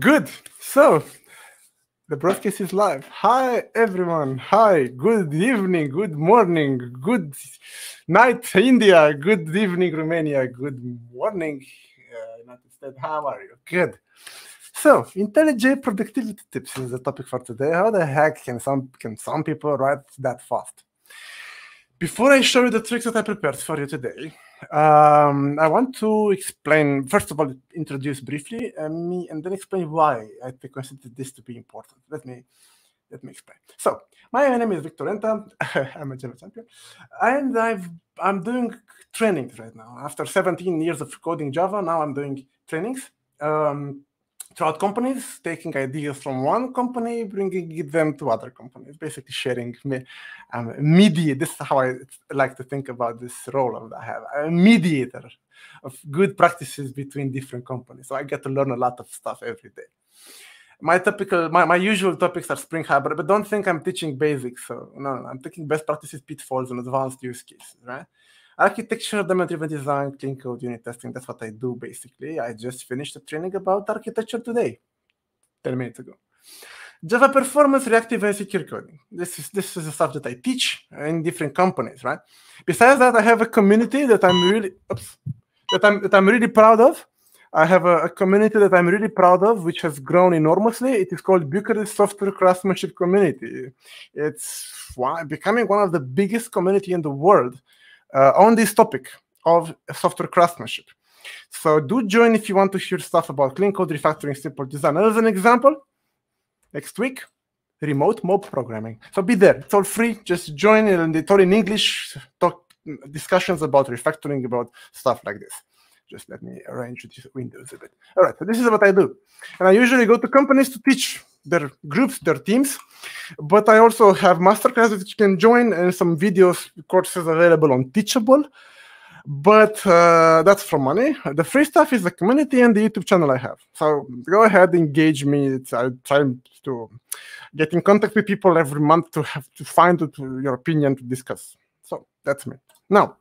Good. So the broadcast is live. Hi, everyone. Hi. Good evening. Good morning. Good night, India. Good evening, Romania. Good morning, uh, United States. How are you? Good. So, IntelliJ productivity tips is the topic for today. How the heck can some can some people write that fast? Before I show you the tricks that I prepared for you today, um, I want to explain, first of all, introduce briefly uh, me and then explain why I consider this to be important. Let me let me explain. So, my name is Victor Rentea. I'm a Java champion, and I've I'm doing trainings right now. After 17 years of coding Java, now I'm doing trainings. Um, throughout companies, taking ideas from one company, bringing them to other companies, basically sharing me, um. This is how I like to think about this role that I have, a mediator of good practices between different companies. So I get to learn a lot of stuff every day. My typical, my, my usual topics are Spring Hibernate, but don't think I'm teaching basics. So no, no, I'm taking best practices, pitfalls, and advanced use cases, right? Architecture, domain-driven design, clean code, unit testing. That's what I do basically. I just finished a training about architecture today, 10 minutes ago. Java performance, reactive, and secure coding. This is this is the stuff that I teach in different companies, right? Besides that, I have a community that I'm really oops, that I'm that I'm really proud of. I have a, a, community that I'm really proud of, which has grown enormously. It is called Bucharest Software Craftsmanship Community. It's becoming one of the biggest community in the world uh, on this topic of software craftsmanship. So do join if you want to hear stuff about clean code refactoring, simple design. As an example, next week, remote mob programming. So be there. It's all free. Just join and they talk in English, talk discussions about refactoring, about stuff like this. Just let me arrange these windows a bit. All right, so this is what I do. And I usually go to companies to teach their groups, their teams. But I also have masterclasses that you can join and some videos, courses available on Teachable. But uh, that's for money. The free stuff is the community and the YouTube channel I have. So go ahead, engage me. I try to get in contact with people every month to have to find your opinion to discuss. So that's me. Now,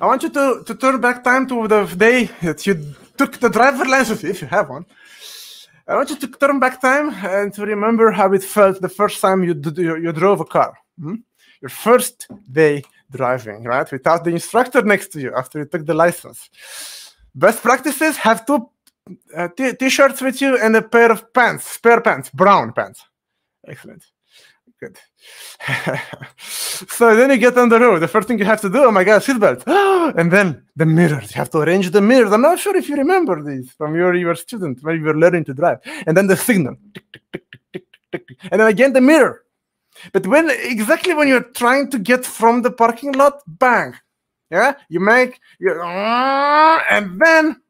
I want you to, to turn back time to the day that you took the driver license, if you have one, I want you to turn back time and to remember how it felt the first time you you, you drove a car. Hmm? Your first day driving, right? Without the instructor next to you after you took the license. Best practices have two uh, t-shirts with you and a pair of pants, spare pants, brown pants. Excellent. Good. so then you get on the road. The first thing you have to do, oh my God, seatbelt. and then the mirrors. You have to arrange the mirrors. I'm not sure if you remember these from your, your student when you were learning to drive. And then the signal. Tick, tick, tick, tick, tick, tick, tick. And then again the mirror. But when exactly when you're trying to get from the parking lot, bang. Yeah, you make you, and then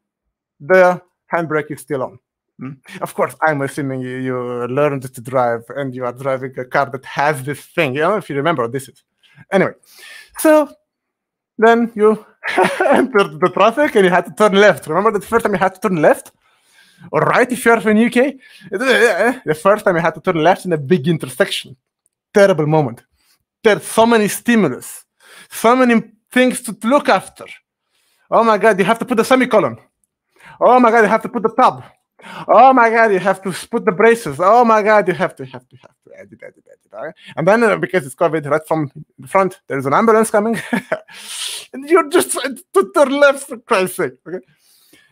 the handbrake is still on. Hmm? Of course, I'm assuming you, you learned to drive and you are driving a car that has this thing. You know, if you remember what this is. Anyway, so then you entered the traffic and you had to turn left. Remember the first time you had to turn left? Or right if you're from UK? The first time you had to turn left in a big intersection. Terrible moment. There's so many stimulus, so many things to look after. Oh my God, you have to put the semicolon. Oh my God, you have to put the tab. Oh my God, you have to put the braces. Oh my God, you have to, have to, have to edit, edit, edit. Right? And then uh, because it's COVID, right from the front, there's an ambulance coming, and you're just to turn left for Christ's sake. Okay.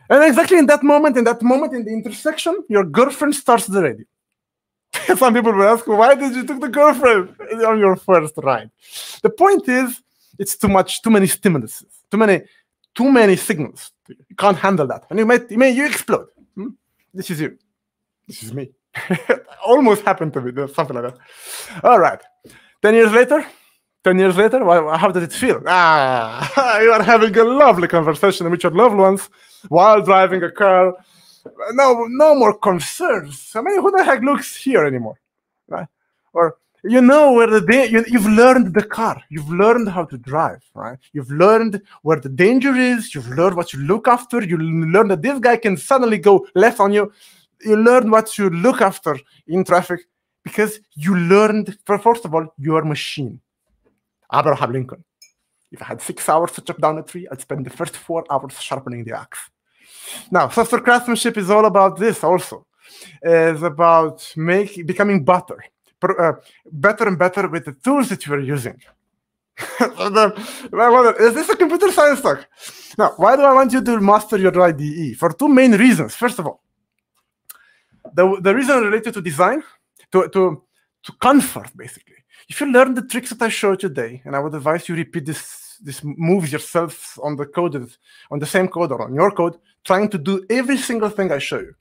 And exactly in that moment, in that moment in the intersection, your girlfriend starts the radio. Some people will ask, why did you take the girlfriend on your first ride? The point is, it's too much, too many stimuluses, too many, too many signals. You can't handle that, and you may, you may, you explode. Hmm? This is you. This is me. Almost happened to me, something like that. All right. 10 years later, 10 years later, how did it feel? Ah, you are having a lovely conversation with your loved ones while driving a car. No, no more concerns. I mean, who the heck looks here anymore? Right? Or you know where the da- you, you've learned the car. You've learned how to drive right? You've learned where the danger is. You've learned what you look after. You learn that this guy can suddenly go left on you. You learn what you look after in traffic because you learned first of all your machine. Abraham lincoln. If i had six hours to chop down a tree i'd spend the first four hours sharpening the axe. Now, software craftsmanship is all about this also. It's about make, becoming better, uh, Uh, better and better with the tools that you are using. is this a computer science talk? Now, why do I want you to master your IDE? For two main reasons. First of all, the, the reason related to design, to, to, to comfort, basically. If you learn the tricks that I showed today, and I would advise you repeat this this moves yourself on the code on the same code or on your code, trying to do every single thing I show you,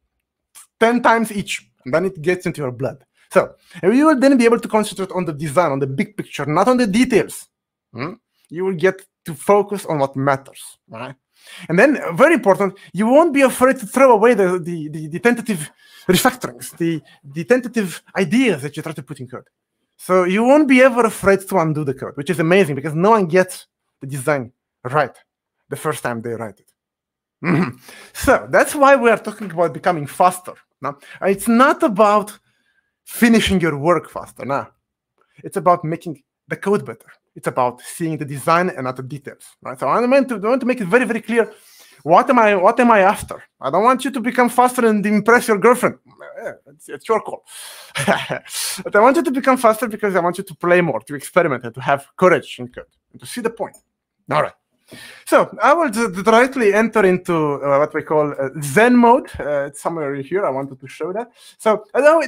ten times each, and then it gets into your blood. So you will then be able to concentrate on the design, on the big picture, not on the details. Hmm? You will get to focus on what matters, right? And then, very important, you won't be afraid to throw away the, the, the, the tentative refactorings, the, the tentative ideas that you try to put in code. So you won't be ever afraid to undo the code, which is amazing because no one gets the design right the first time they write it. So that's why we are talking about becoming faster. Now, it's not about finishing your work faster. Now, it's about making the code better. It's about seeing the design and other details. Right. So I want to, I want to make it very, very clear. What am I? What am I after? I don't want you to become faster and impress your girlfriend. It's, it's your call. but I want you to become faster because I want you to play more, to experiment, and to have courage in code, and to see the point. All right. So I will directly enter into uh, what we call uh, Zen mode. Uh, it's somewhere here. I wanted to show that. So uh,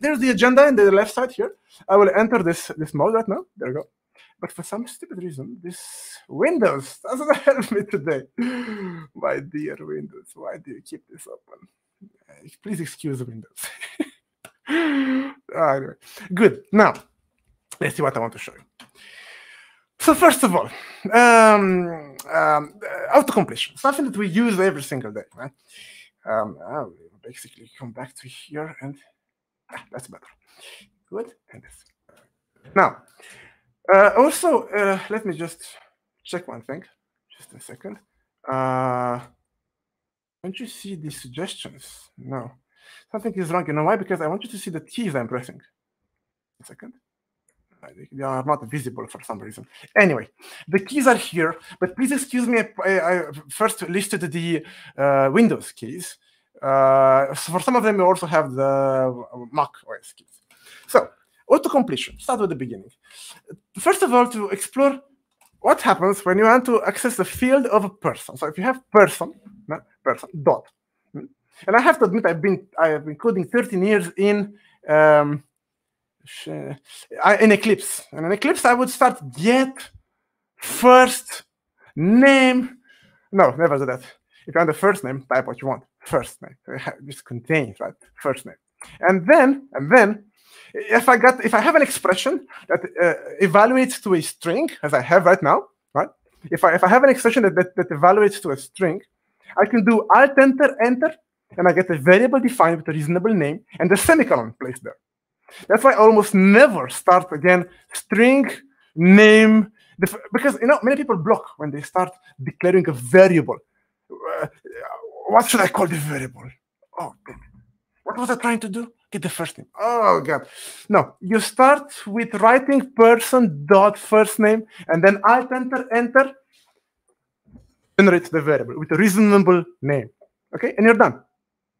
there's the agenda in the left side here. I will enter this this mode right now. There we go. But for some stupid reason, this Windows doesn't help me today. My dear Windows, why do you keep this open? Uh, please excuse Windows. anyway, good. Now, let's see what I want to show you. So first of all, um, um, auto-completion, something that we use every single day, right? Um, I will basically come back to here and ah, that's better. Good, and this. Now, uh, also, uh, let me just check one thing. Just a second. Uh, don't you see the suggestions? No. Something is wrong. You know why? Because I want you to see the keys I'm pressing. A second. They are not visible for some reason. Anyway, the keys are here, but please excuse me. I, first listed the uh, Windows keys. Uh, so for some of them, we also have the Mac OS keys. So auto-completion, start with the beginning. First of all, to explore what happens when you want to access the field of a person. So if you have person, person, dot. And I have to admit, I've been I have been coding 13 years in um, in Eclipse. And in Eclipse, I would start get first name. No, never do that. If you want the first name, type what you want. First name. Just contains, right? First name. And then, and then, if I got, if I have an expression that uh, evaluates to a string, as I have right now, right? If I if I have an expression that, that, that evaluates to a string, I can do alt enter enter, and I get a variable defined with a reasonable name and the semicolon placed there. That's why I almost never start again string name because you know many people block when they start declaring a variable. Uh, what should I call the variable? Oh, what was I trying to do? Get the first name. Oh god, no! You start with writing person dot first name and then alt enter enter generate the variable with a reasonable name. Okay, and you're done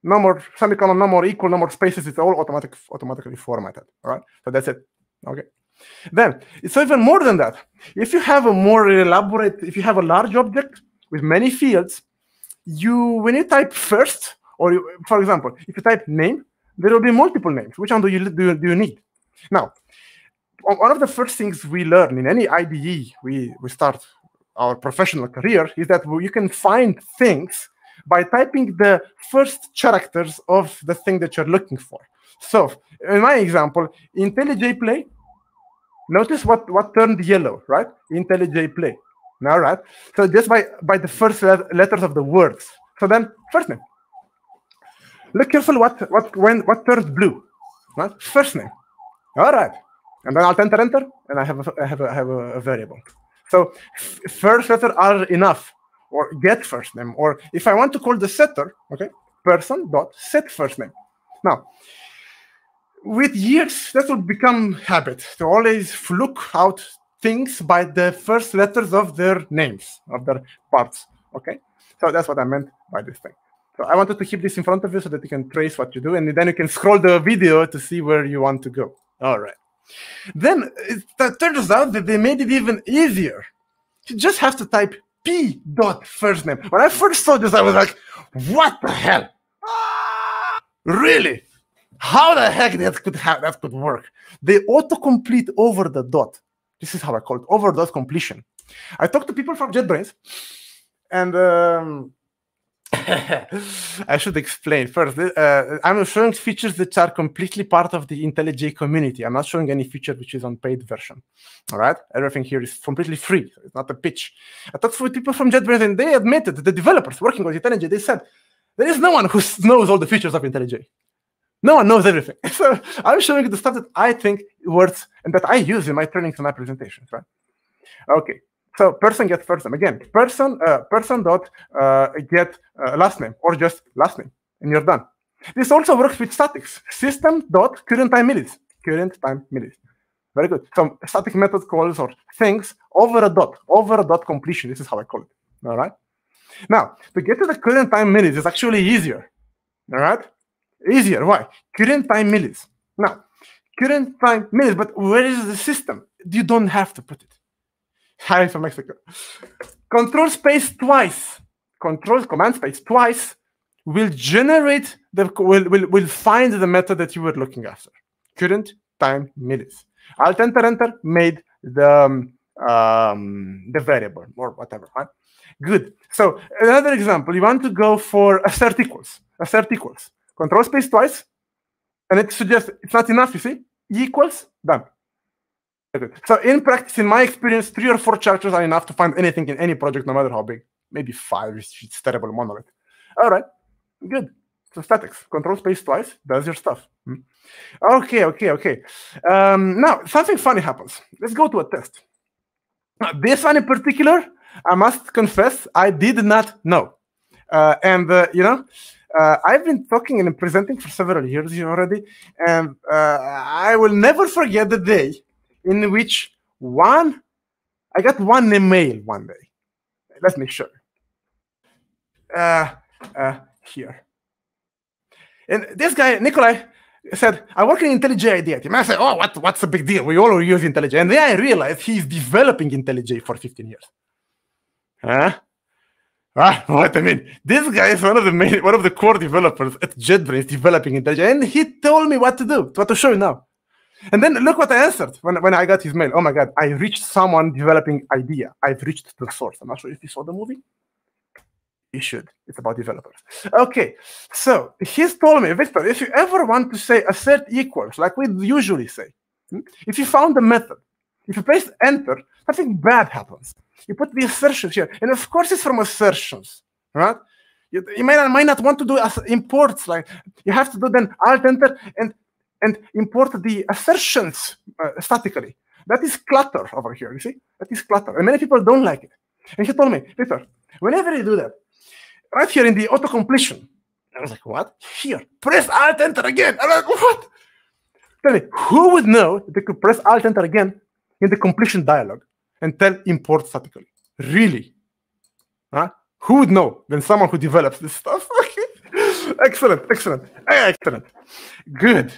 more semicolon, more equal, no more spaces. It's all automatic, automatically formatted. Right, so that's it. Okay. Then it's even more than that. If you have a more elaborate, if you have a large object with many fields, you when you type first, or you, for example, if you type name, there will be multiple names. Which one do you do, do you need? Now, one of the first things we learn in any IDE we we start our professional career is that you can find things by typing the first characters of the thing that you're looking for. So in my example, IntelliJ play, notice what, what turned yellow, right? IntelliJ play. All right. So just by, by the first letters of the words. So then first name. Look careful what what when what turned blue. Right? First name. All right. And then I'll enter enter and I have a, I have a, I have a variable. So first letter are enough or get first name, or if I want to call the setter, okay, person dot set first name. Now, with years, that will become habit to always look out things by the first letters of their names, of their parts. Okay, so that's what I meant by this thing. So I wanted to keep this in front of you so that you can trace what you do, and then you can scroll the video to see where you want to go. All right. Then it turns out that they made it even easier. You just have to type P dot first name. When I first saw this, I was like, what the hell? Really? How the heck that could have that could work? They autocomplete over the dot. This is how I call it, over dot completion. I talked to people from JetBrains, and um, I should explain first. Uh, I'm showing features that are completely part of the IntelliJ community. I'm not showing any feature which is on paid version. All right, everything here is completely free. It's not a pitch. I talked with people from JetBrains, and they admitted the developers working with IntelliJ. They said there is no one who knows all the features of IntelliJ. No one knows everything. So I'm showing the stuff that I think works and that I use in my trainings and my presentations. Right? Okay. So person get first name again. Person uh, person dot uh, get uh, last name or just last name, and you're done. This also works with statics. System dot current time millis. Current time millis. Very good. So static method calls or things over a dot, over a dot completion. This is how I call it. All right. Now to get to the current time millis is actually easier. All right. Easier. Why? Current time millis. Now current time millis. But where is the system? You don't have to put it. Hi from Mexico. Control space twice, control command space twice will generate the will, will, will find the method that you were looking after. Current time millis. Alt enter enter made the um, um, the variable or whatever. Right? Good. So another example, you want to go for assert equals. Assert equals. Control space twice, and it suggests it's not enough. You see, equals done. So in practice, in my experience, three or four characters are enough to find anything in any project, no matter how big. Maybe five if it's terrible monolith. All right, good. So statics, control space twice, does your stuff. Hmm. Okay, okay, okay. Um, now, something funny happens. Let's go to a test. This one in particular, I must confess, I did not know. Uh, and, uh, you know, uh, I've been talking and presenting for several years already, and uh, I will never forget the day in which one, I got one email one day. Let me show. Uh, uh, here. And this guy, Nikolai, said, I work in IntelliJ IDEA team. I said, oh, what, what's the big deal? We all use IntelliJ. And then I realized he's developing IntelliJ for 15 years. Huh? Ah, what I mean, this guy is one of the main, one of the core developers at JetBrains developing IntelliJ, and he told me what to do, what to show you now. And then look what I answered when, when I got his mail. Oh my God, I reached someone developing idea. I've reached the source. I'm not sure if you saw the movie. You should. It's about developers. Okay, so he's told me, Victor, if you ever want to say assert equals, like we usually say, hmm, if you found the method, if you press enter, nothing bad happens. You put the assertions here. And of course, it's from assertions, right? You, you might, not, might not want to do as imports, like you have to do then alt enter and and import the assertions uh, statically. That is clutter over here, you see? That is clutter. And many people don't like it. And he told me, Peter, whenever you do that, right here in the auto completion, I was like, what? Here, press Alt Enter again. I'm like, what? Tell me, who would know that they could press Alt Enter again in the completion dialog and tell import statically? Really? Huh? Who would know than someone who develops this stuff? excellent, excellent, excellent. Good.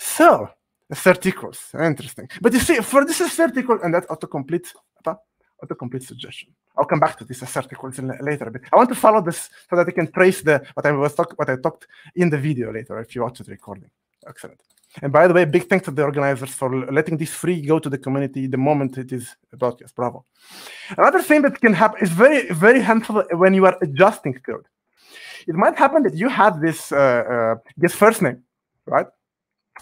So, assert equals, interesting. But you see, for this assert equals, and that autocomplete, autocomplete suggestion. I'll come back to this assert equals later but. I want to follow this so that I can trace the what I was talk, what I talked in the video later if you watch the recording. Excellent. And by the way, big thanks to the organizers for letting this free go to the community the moment it is broadcast. Bravo. Another thing that can happen is very, very helpful when you are adjusting code. It might happen that you have this uh, uh, this first name, right?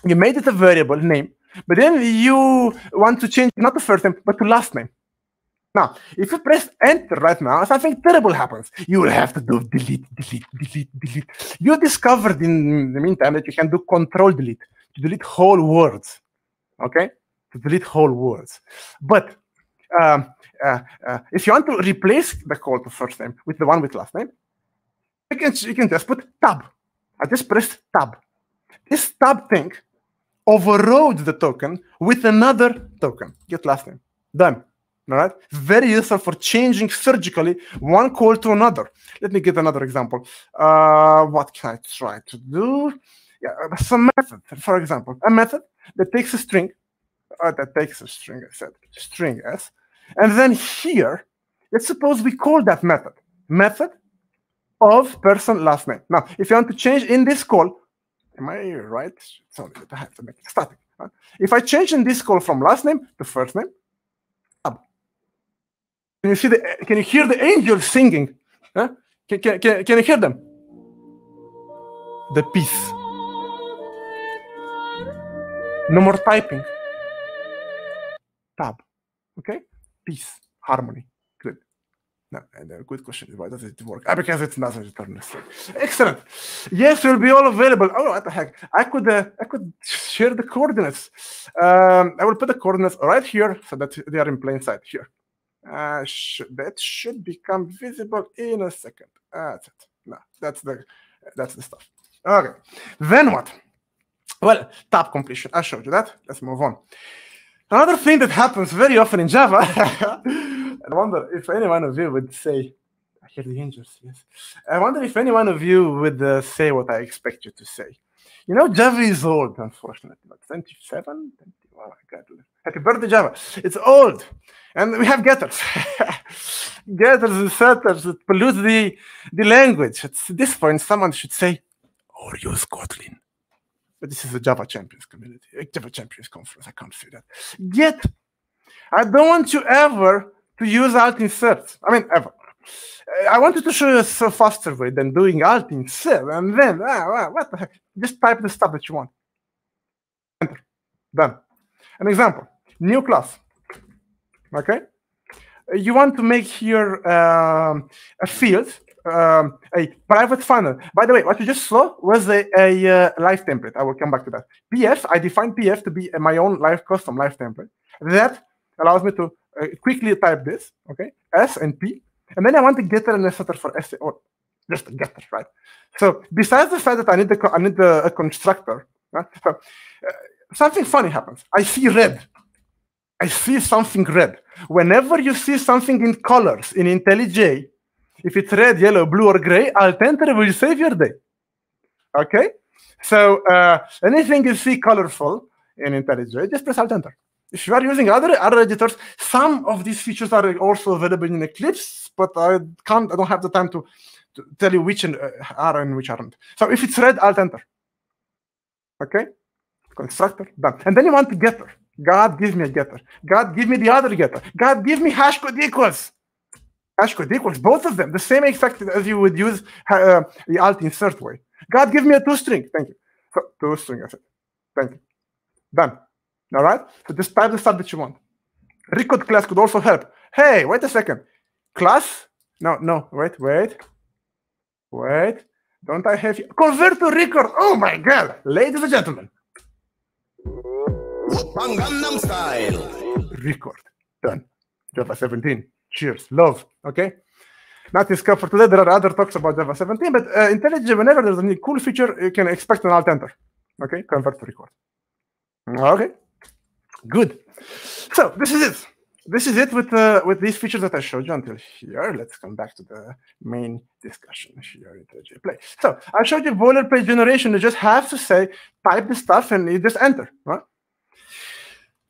You made it a variable name, but then you want to change not the first name, but the last name. Now, if you press enter right now, something terrible happens. You will have to do delete, delete, delete, delete. You discovered in the meantime that you can do control delete to delete whole words. Okay? To delete whole words. But um, uh, uh, if you want to replace the call to first name with the one with last name, you can, you can just put tab. I just pressed tab. This tab thing overrode the token with another token. Get last name. Done. All right, very useful for changing surgically one call to another. Let me get another example. Uh, what can I try to do? Yeah, some method, for example, a method that takes a string, uh, that takes a string, I said, string s, and then here, let's suppose we call that method method of person last name. Now, if you want to change in this call, am I right? Sorry, I have to make it static. If I change in this call from last name to first name, can you see the? Can you hear the angels singing? Huh? Can, can, can, can you hear them? The peace. No more typing. Tab. Okay? Peace. Harmony. No, and a good question why does it work? Ah, because it's not deterministic. Excellent. Yes, will be all available. Oh, what the heck? I could uh, I could share the coordinates. Um, I will put the coordinates right here so that they are in plain sight here. Uh, sh that should become visible in a second. That's it. No, that's the that's the stuff. Okay. Then what? Well, tab completion. I showed you that. Let's move on. Another thing that happens very often in Java. I wonder if any one of you would say, I hear the angels, yes. I wonder if any one of you would uh, say what I expect you to say. You know, Java is old, unfortunately. What, 27? 20, oh my God. Happy birthday, Java. It's old. And we have getters. getters and setters that pollute the, the language. At this point, someone should say, or use Kotlin. But this is a Java Champions community, a Java Champions conference. I can't say that. Yet, I don't want you ever to use alt insert. I mean, ever. I wanted to show you a faster way than doing alt insert, and then, ah, what the heck? Just type the stuff that you want. Enter. Done. An example, new class okay? You want to make here um, a field, um, a private final. By the way, what you just saw was a, a uh, live template. I will come back to that. PF, I define PF to be my own live custom live template. That allows me to uh, quickly type this, okay? S and P. And then I want to getter and setter for S, or just a getter, right? So besides the fact that I need, the, I need a constructor, right? so, uh, something funny happens. I see red I see something red. Whenever you see something in colors in IntelliJ, if it's red, yellow, blue, or gray, Alt Enter will save your day. Okay? So uh, anything you see colorful in IntelliJ, just press Alt Enter. If you are using other other editors, some of these features are also available in Eclipse, but I can't. I don't have the time to, to tell you which uh, are and which aren't. So if it's red, Alt Enter. Okay, constructor done, and then you want to getter. God, give me a getter. God, give me the other getter. God, give me hash code equals. Hash code equals, both of them, the same exact as you would use uh, the alt insert way. God, give me a toString. Thank you. So, toString, I said. Thank you. Done. All right? So just type the stuff that you want. Record class could also help. Hey, wait a second. Class? No, no, wait, wait. Wait. Don't I have you? Convert to record. Oh my God. Ladies and gentlemen. Gangnam Style. Record. Done. Java 17. Cheers. Love. Okay. Not this for today. There are other talks about Java 17, but uh, IntelliJ, whenever there's a cool feature, you can expect an alt enter. Okay. Convert to record. Okay. Good. So this is it. This is it with uh, with these features that I showed you until here. Let's come back to the main discussion here in Play. So I showed you boilerplate generation. You just have to say type the stuff and you just enter. Right?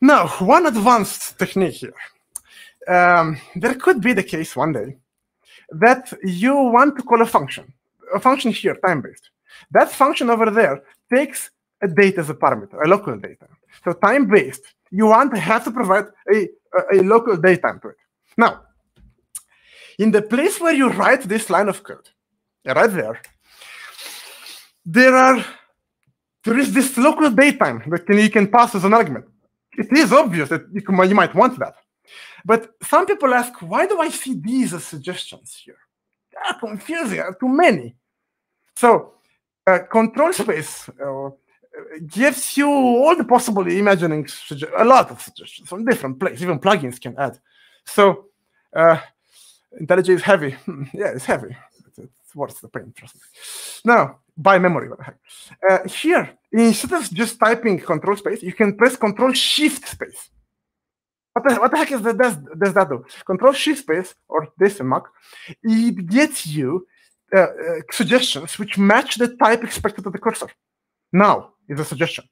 Now, one advanced technique here. Um, there could be the case one day that you want to call a function, a function here, time-based. That function over there takes a date as a parameter, a local data. So time-based, you want to have to provide a, a, local datetime to it. Now, in the place where you write this line of code, right there, there are there is this local datetime that can, you can pass as an argument it is obvious that you, you might want that. But some people ask, why do I see these as suggestions here? Are confusing, are too many. So uh, control space uh, gives you all the possible imagining, a lot of suggestions from different places, even plugins can add. So uh, IntelliJ is heavy. yeah, it's heavy. It's worth the pain, trust me. Now, by memory, what the heck. Uh, here, instead of just typing control space, you can press control shift space. What the, what the heck is that, does, does that do? Control Shift Space, or this in Mac, it gets you uh, uh, suggestions which match the type expected of the cursor. Now is a suggestion.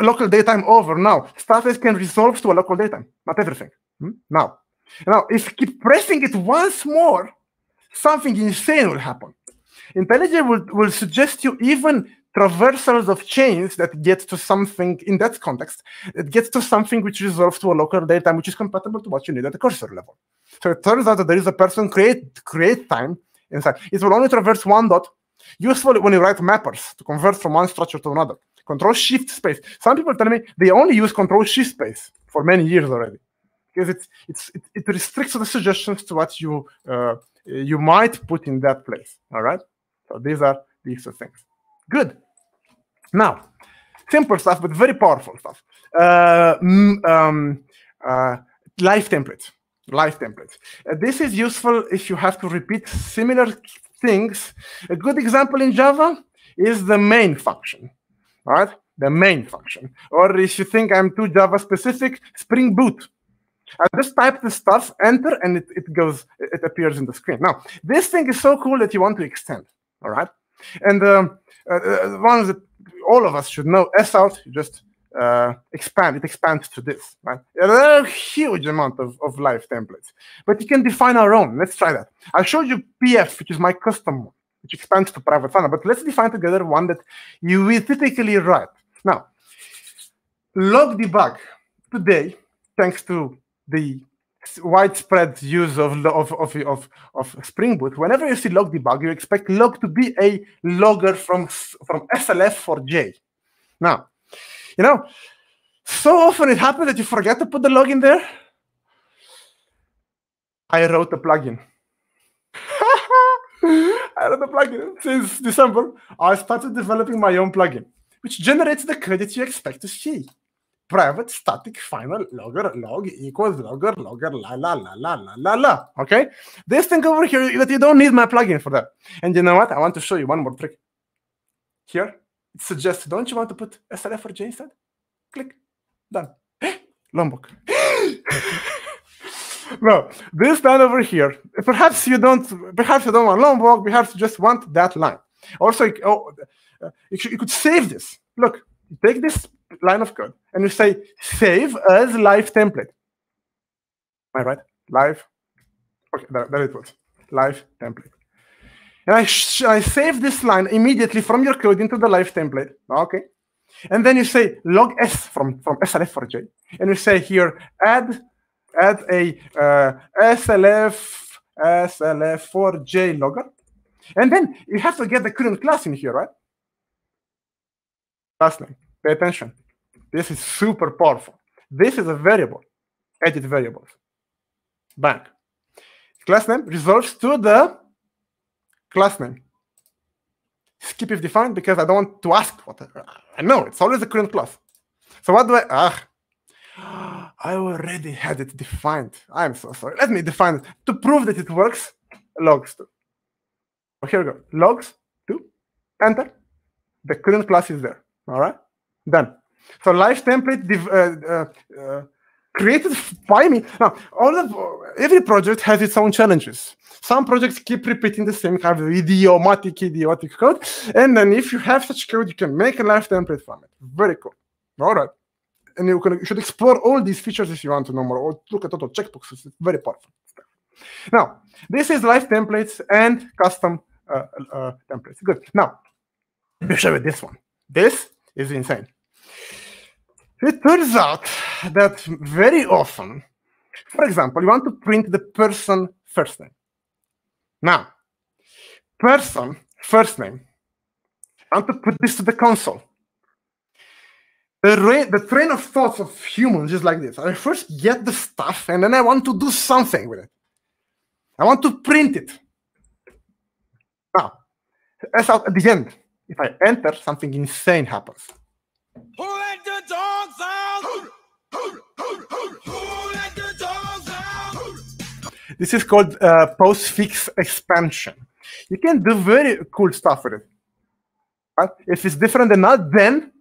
Local datetime over now. Status can resolve to a local datetime, not everything. Hmm? Now. Now, if you keep pressing it once more, something insane will happen. IntelliJ will, will suggest you even traversals of chains that get to something in that context, it gets to something which resolves to a local datetime which is compatible to what you need at the cursor level. So it turns out that there is a person create create time inside. It will only traverse one dot. Useful when you write mappers to convert from one structure to another. Control Shift Space. Some people tell me they only use Control Shift Space for many years already because it's, it's, it, it restricts the suggestions to what you uh, you might put in that place. All right. So these are these are things. Good. Now, simple stuff, but very powerful stuff. Uh, um, uh, live templates. Live templates. Uh, this is useful if you have to repeat similar things. A good example in Java is the main function. right? the main function. Or if you think I'm too Java specific, Spring Boot. I just type the stuff, enter, and it, it goes, it appears in the screen. Now, this thing is so cool that you want to extend. All right, and um, uh, uh one that all of us should know, S out, you just uh, expand, it expands to this, right? There are a huge amount of, of live templates, but you can define our own. Let's try that. I showed you PF, which is my custom one, which expands to private final, but let's define together one that you will typically write. Now, log debug today, thanks to the widespread use of, of, of, of, of Spring Boot, whenever you see log debug, you expect log to be a logger from, from SLF4J. Now, you know, so often it happens that you forget to put the log in there. I wrote a plugin. I wrote a plugin since December. I started developing my own plugin, which generates the credits you expect to see private static final logger log equals logger logger la la la la la la la. Okay, this thing over here that you don't need my plugin for that. And you know what? I want to show you one more trick. Here suggests, don't you want to put SLF4J instead? Click, done. Lombok. no, this line over here. Perhaps you don't. Perhaps you don't want Lombok. Perhaps you just want that line. Also, oh, you could save this. Look, take this line of code and you say save as live template. Am I right? Live. Okay, there, there it was. Live template. And I, I save this line immediately from your code into the live template. Okay. And then you say log s from, from SLF4J. And you say here add add a uh, SLF SLF4J logger. And then you have to get the current class in here, right? Class name. Pay attention. This is super powerful. This is a variable. Edit variables. Bang. Class name resolves to the class name. Skip if defined because I don't want to ask what I know. It's always the current class. So what do I? Ah, I already had it defined. I'm so sorry. Let me define it to prove that it works. Logs to. Oh, here we go. Logs two. enter. The current class is there. All right. Done. So live template uh, uh, uh, created by me. Now, all of every project has its own challenges. Some projects keep repeating the same kind of idiomatic, idiotic code. And then if you have such code, you can make a live template from it. Very cool. All right. And you, can, you should explore all these features if you want to know more, or look at total checkboxes. It's very powerful. Now, this is live templates and custom uh, uh, templates. Good. Now, let me show you this one. This is insane. It turns out that very often, for example, you want to print the person first name. Now, person first name, I want to put this to the console. The, the train of thoughts of humans is like this. I first get the stuff and then I want to do something with it. I want to print it. Now, as at the end, if I enter, something insane happens. Who let the This is called uh, postfix expansion. You can do very cool stuff with it. If it's different than not, then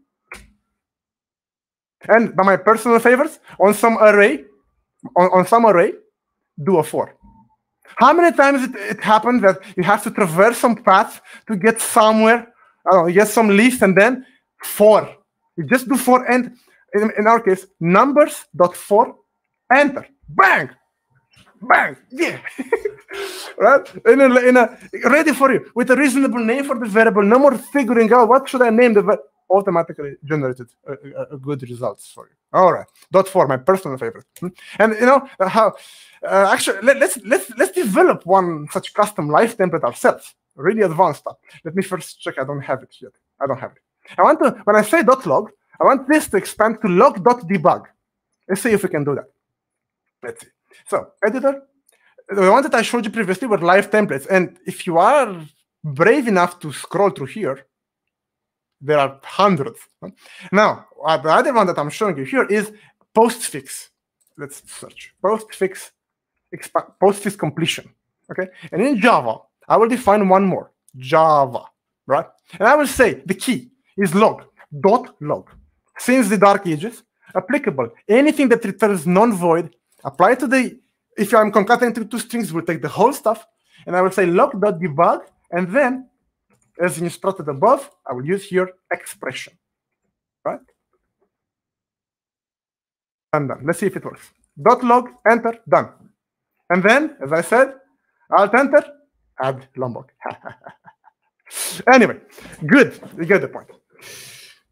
And by my personal favorites, on some array, on, on some array, do a for. How many times it, it happened that you have to traverse some path to get somewhere, I don't know, get some list and then for. You just do for and in, in our case, numbers dot for enter. Bang! Bang! Yeah. right? In a, in a ready for you with a reasonable name for the variable. No more figuring out what should I name the automatically generated uh, uh, good results for you. All right, dot four, my personal favorite. Hmm? And you know uh, how uh, actually let, us let's let's develop one such custom live template ourselves. Really advanced stuff. Let me first check. I don't have it yet. I don't have it. I want to when I say dot log, I want this to expand to log dot debug. Let's see if we can do that. Let's see. So editor, the ones that I showed you previously were live templates, and if you are brave enough to scroll through here, there are hundreds. Now, uh, the other one that I'm showing you here is postfix. Let's search postfix, postfix completion. Okay, and in Java, I will define one more Java, right? And I will say the key is log dot log. Since the dark ages, applicable. Anything that returns non-void, apply to the. If I'm concatenating two strings, we'll take the whole stuff, and I will say log dot debug, and then as instructed above, I will use here expression, right? And done. Let's see if it works. Dot log, enter, done. And then, as I said, alt enter, add Lombok. anyway, good. You get the point.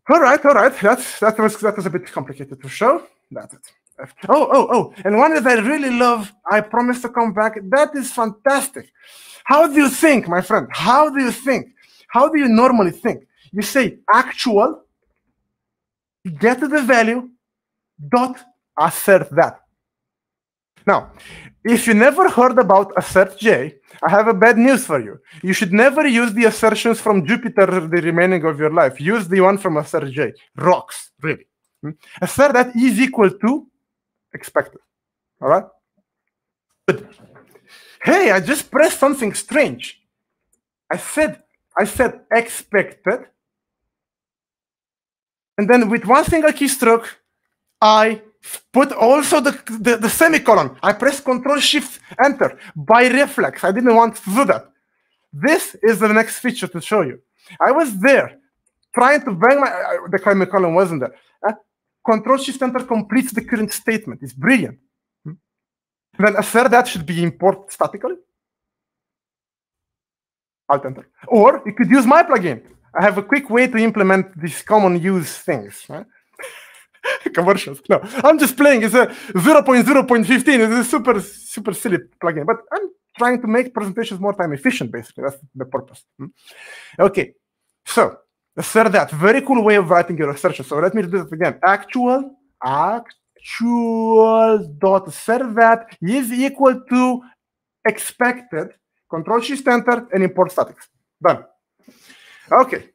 All right, all right. That's that was that was a bit complicated to show. That's it. Oh, oh, oh. And one that I really love, I promise to come back. That is fantastic. How do you think, my friend? How do you think how do you normally think? You say actual, get the value, dot assert that. Now, if you never heard about AssertJ, I have a bad news for you. You should never use the assertions from Jupiter the remaining of your life. Use the one from AssertJ. Rocks, really. Hmm? Assert that is equal to expected. All right? Good. Hey, I just pressed something strange. I said I said expected. And then with one single keystroke, I put also the, the, the, semicolon. I press Control Shift Enter by reflex. I didn't want to do that. This is the next feature to show you. I was there trying to bang my, uh, the semicolon wasn't there. Uh, Control Shift Enter completes the current statement. It's brilliant. Hmm? Then assert that should be imported statically. Alt Enter. Or you could use my plugin. I have a quick way to implement these common use things. Right? Commercials. No, I'm just playing. It's a 0.0.15. It's a super, super silly plugin. But I'm trying to make presentations more time efficient, basically. That's the purpose. Hmm? Okay. So, assert that. Very cool way of writing your assertion. So let me do it again. Actual, actual dot assert that is equal to expected Control Shift Enter and import statics. Done. Okay.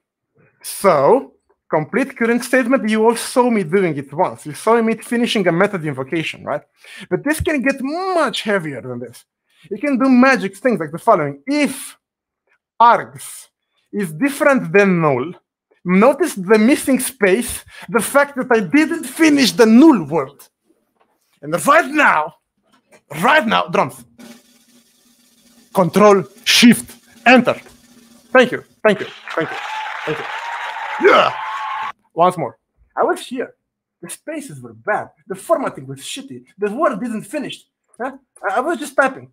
So complete current statement, you all saw me doing it once. You saw me finishing a method invocation, right? But this can get much heavier than this. You can do magic things like the following. If args is different than null, notice the missing space, the fact that I didn't finish the null word. And right now, right now, drums. Control Shift Enter. Thank you. Thank you. Thank you. Thank you. Yeah. Once more. I was here. The spaces were bad. The formatting was shitty. The word didn't finish. Huh? I was just typing.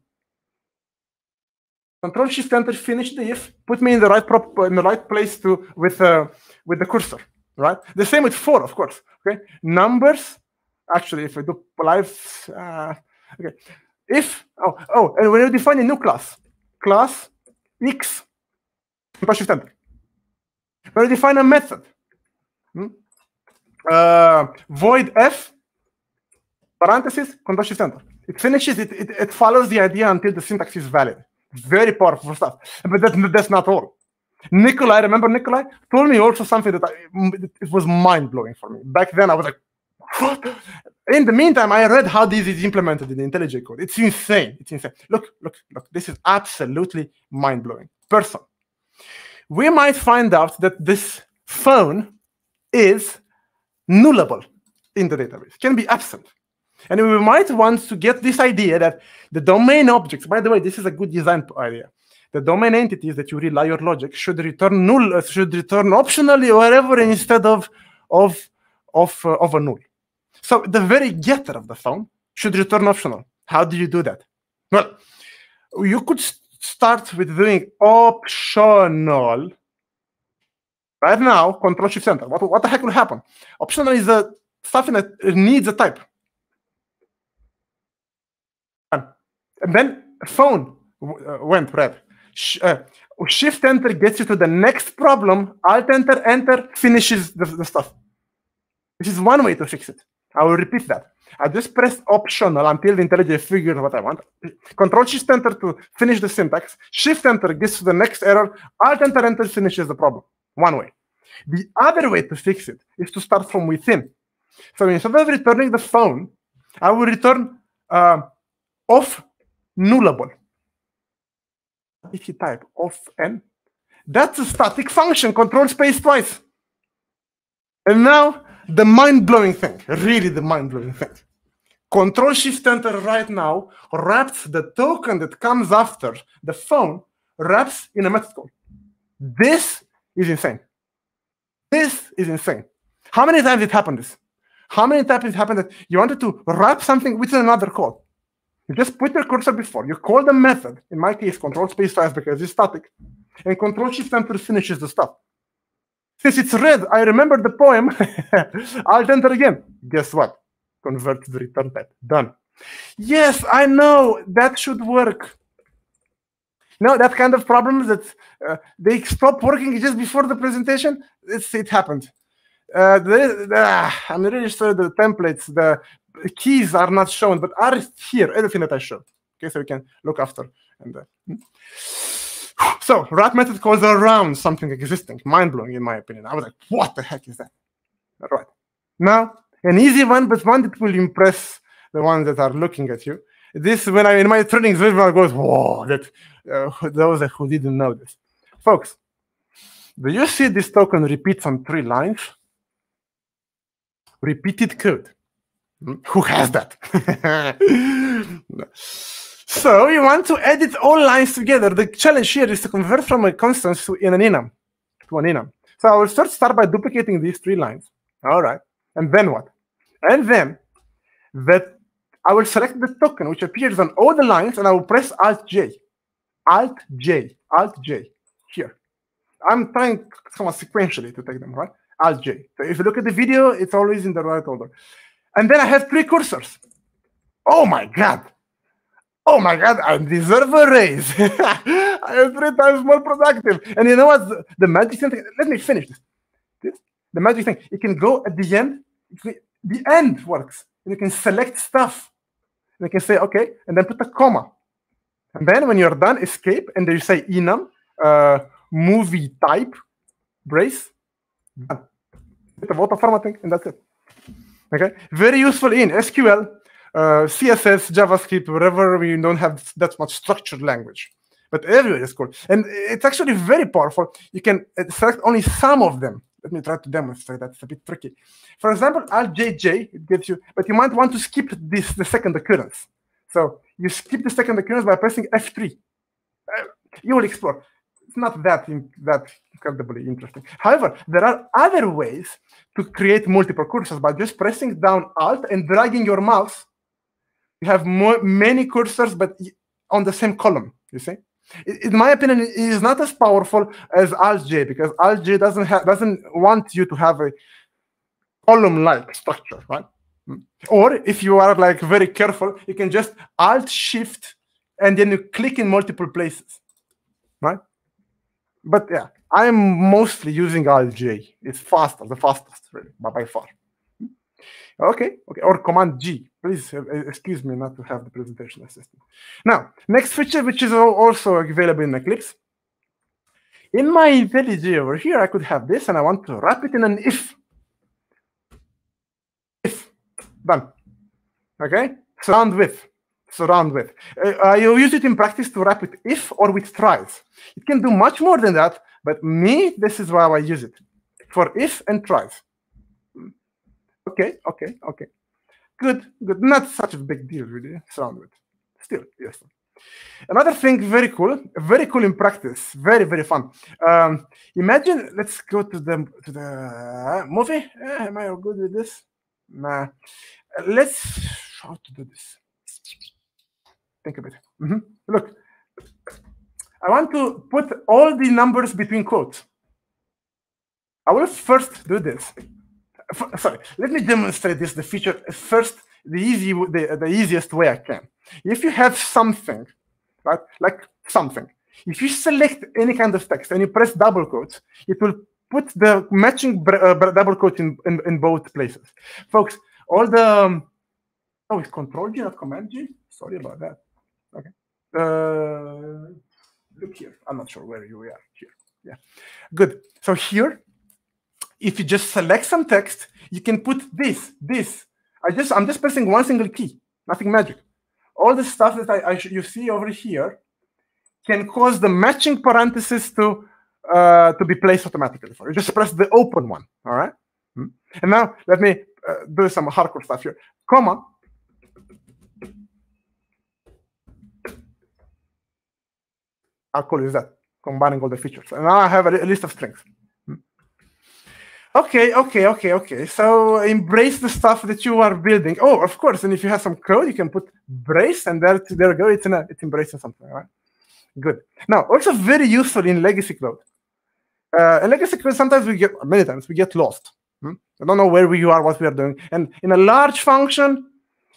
Control Shift Enter, finish the if, put me in the right prop in the right place to with uh, with the cursor. Right. The same with four, of course. Okay. Numbers. Actually, if I do live, uh, okay. If, oh, oh, and when you define a new class, class x, control shift enter. When you define a method, uh, void f, shift enter. It finishes, it, it, it follows the idea until the syntax is valid. Very powerful stuff. But that, that's not all. Nikolai, remember Nikolai, told me also something that I, it was mind blowing for me. Back then, I was like, what? In the meantime, I read how this is implemented in the IntelliJ code. It's insane. It's insane. Look, look, look. This is absolutely mind blowing. Person. We might find out that this phone is nullable. in the database, can be absent. And we might want to get this idea that the domain objects, by the way, this is a good design idea. The domain entities that you rely your logic should return null, uh, should return optionally wherever instead of of of uh, of a null. So the very getter of the phone should return optional. How do you do that? Well, you could start with doing optional. Right now, Control Shift Enter. What, what the heck will happen? Optional is a something that needs a type. And then phone uh, went red. Sh uh, shift enter gets you to the next problem. Alt enter, enter finishes the, the stuff. This is one way to fix it. I will repeat that. I just press optional until the IntelliJ figures what I want. Control Shift Enter to finish the syntax. Shift Enter gets to the next error. Alt Enter Enter finishes the problem. One way. The other way to fix it is to start from within. So instead of returning the phone, I will return uh, off nullable. If you type off n, that's a static function, control space twice. And now the mind-blowing thing, really the mind-blowing thing. Control Shift Enter right now wraps the token that comes after the phone wraps in a method call. This is insane. This is insane. How many times it happened this? How many times it happened that you wanted to wrap something with another call? You just put your cursor before, you call the method, in my case, control space twice because it's static, and control shift enter finishes the stuff. Since it's red, I remember the poem. I'll enter again. Guess what? Convert to the return type. Done. Yes, I know that should work. No, that kind of problems that uh, they stop working just before the presentation. It's, it happened. Uh, the, the, I'm really sorry. The templates, the keys are not shown, but are here. Everything that I showed. Okay, so we can look after. And uh, hmm. So wrap method calls around something existing. Mind blowing, in my opinion. I was like, what the heck is that? All right. Now, an easy one, but one that will impress the ones that are looking at you. This, when I in my trainings, everyone goes, whoa, that uh, those who didn't know this. Folks, do you see this token repeats on three lines? Repeated code. Hmm? Who has that? So you want to edit all lines together. The challenge here is to convert from a constant to an enum, to an enum. So I will first start by duplicating these three lines. All right. And then what? And then that I will select the token which appears on all the lines and I will press Alt J. Alt J. Alt J. Here. I'm trying somewhat sequentially to take them, right? Alt J. So if you look at the video, it's always in the right order. And then I have three cursors. Oh my God oh my god, I deserve a raise. I am three times more productive. And you know what? The, magic thing, let me finish this. this. The magic thing, it can go at the end. the end works. You can select stuff. You can say, okay, and then put a comma. And then when you're done, escape, and then you say enum, uh, movie type, brace, done. Of auto formatting, and that's it. Okay, very useful in SQL, uh, CSS, JavaScript, wherever we don't have that much structured language. But everywhere is cool. And it's actually very powerful. You can uh, select only some of them. Let me try to demonstrate that. It's a bit tricky. For example, AltJJ, it gives you, but you might want to skip this the second occurrence. So you skip the second occurrence by pressing F3. Uh, you will explore. It's not that, in, that incredibly interesting. However, there are other ways to create multiple cursors by just pressing down Alt and dragging your mouse you have more, many cursors, but on the same column, you see? In my opinion, it is not as powerful as AltJ because AltJ doesn't have doesn't want you to have a column-like structure, right? Or if you are like very careful, you can just Alt Shift and then you click in multiple places, right? But yeah, I'm mostly using AltJ. It's faster, the fastest, really, by far. Okay, okay, or Command G. Please uh, uh, excuse me not to have the presentation assistant. Now, next feature, which is also available in Eclipse. In my IntelliJ over here, I could have this, and I want to wrap it in an if. If. Done. Okay? Surround with. Surround with. Uh, I use it in practice to wrap it if or with tries. It can do much more than that, but me, this is why I use it. For if and tries. Okay, okay, okay. Good, good. Not such a big deal, really. Surround with. Still, yes. Another thing, very cool, very cool in practice, very very fun. Um, imagine, let's go to the to the movie. Eh, am I good with this? Nah. Let's how to do this. Think of it. Mhm. Look, I want to put all the numbers between quotes. I will first do this. F- sorry, let me demonstrate this. The feature first, the easy, the, the easiest way I can. If you have something, right, like something, if you select any kind of text and you press double quotes, it will put the matching uh, double quotes in, in, in both places. Folks, all the um, oh, it's Control G, not Command G. Sorry about that. Okay. Uh, look here. I'm not sure where you are. Here. Yeah. Good. So here, if you just select some text, you can put this, this. I just, I'm just pressing one single key, nothing magic. All the stuff that I, I you see over here can cause the matching parentheses to uh, to be placed automatically for you. Just press the open one. All right. Hmm. And now let me uh, do some hardcore stuff here. Comma. I'll call it that, combining all the features. And now I have a, a list of strings. Okay, okay, okay, okay. So embrace the stuff that you are building. Oh, of course. And if you have some code, you can put brace, and there, there go. It's in a, it's embracing something. right Good. Now, also very useful in legacy code. Uh, in legacy code, sometimes we get many times we get lost. Hmm? I don't know where we are, what we are doing. And in a large function,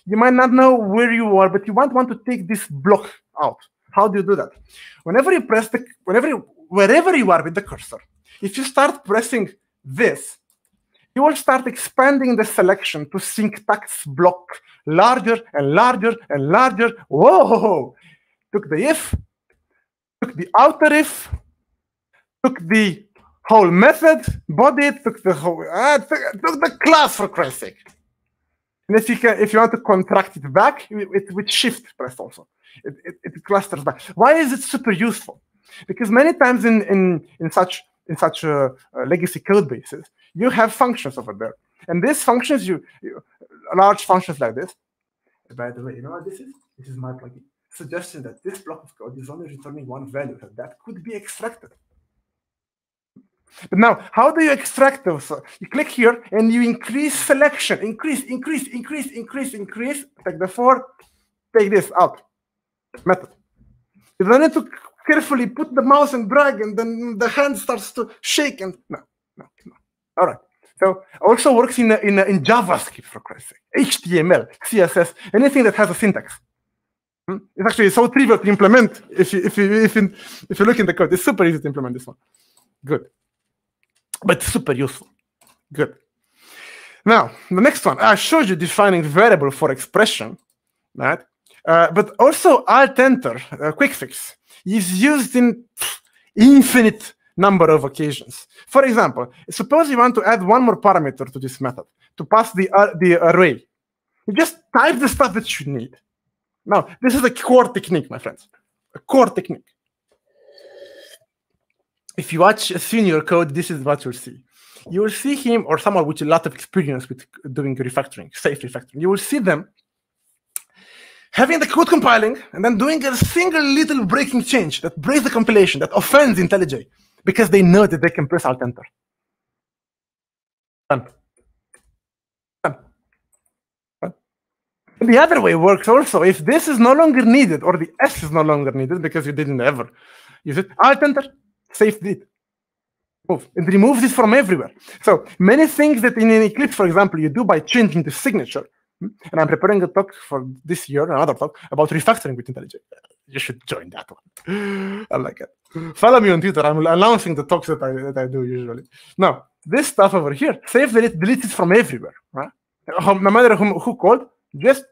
you might not know where you are, but you might want to take this block out. How do you do that? Whenever you press the, whenever you, wherever you are with the cursor, if you start pressing this, you will start expanding the selection to syntax block larger and larger and larger. Whoa! Took the if, took the outer if, took the whole method, body, took the whole, uh, took, took the class for Christ's sake. And if you can, if you want to contract it back, it, it with shift press also. It, it, it clusters back. Why is it super useful? Because many times in in in such in such uh, uh, legacy code bases, you have functions over there, and these functions, you, you large functions like this. By the way, you know what this is? This is my plugin suggesting that this block of code is only returning one value that that could be extracted. But now, how do you extract those? You click here and you increase selection, increase, increase, increase, increase, increase. Take the four, take this out. Method. You don't need to carefully put the mouse and drag, and then the hand starts to shake. And no, no, no. All right. So also works in in in JavaScript for Christ's sake, HTML, CSS, anything that has a syntax. Hmm? It's actually so trivial to implement. If you if you if you, if you look in the code, it's super easy to implement this one. Good but super useful. Good. Now, the next one, I showed you defining variable for expression, right? Uh, but also alt enter, uh, quick fix, is used in infinite number of occasions. For example, suppose you want to add one more parameter to this method to pass the, uh, the array. You just type the stuff that you need. Now, this is a core technique, my friends, a core technique if you watch a senior code, this is what you'll see. You will see him or someone with a lot of experience with doing refactoring, safe refactoring. You will see them having the code compiling and then doing a single little breaking change that breaks the compilation, that offends IntelliJ, because they know that they can press Alt Enter. Done. Done. The other way works also. If this is no longer needed or the S is no longer needed because you didn't ever use it, Alt Enter, save it. Move. It removes it from everywhere. So many things that in an Eclipse, for example, you do by changing the signature. Hmm, And I'm preparing a talk for this year, another talk about refactoring with IntelliJ. You should join that one. I like it. Follow me on Twitter. I'm announcing the talks that I, that I do usually. Now, this stuff over here, save delete, delete it from everywhere. Right? No matter who, who called, just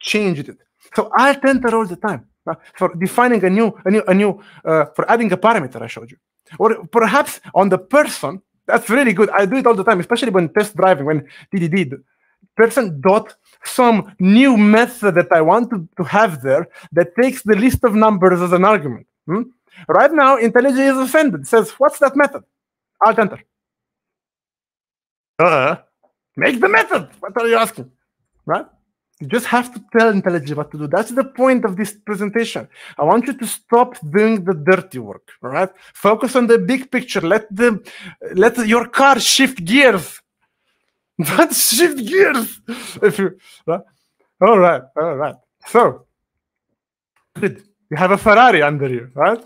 change it. So Alt Enter all the time uh, for defining a new, a new, a new, uh, for adding a parameter I showed you, or perhaps on the person. That's really good. I do it all the time, especially when test driving, when DDD person dot some new method that I want to, to have there that takes the list of numbers as an argument. hmm? Right now, IntelliJ is offended. Says, "What's that method?" Alt Enter. Uh, Make the method. What are you asking? Right? You just have to tell IntelliJ what to do. That's the point of this presentation. I want you to stop doing the dirty work. Right? Focus on the big picture. Let the let your car shift gears. Not shift gears. If you right? all right, all right. So good. You have a Ferrari under you, right?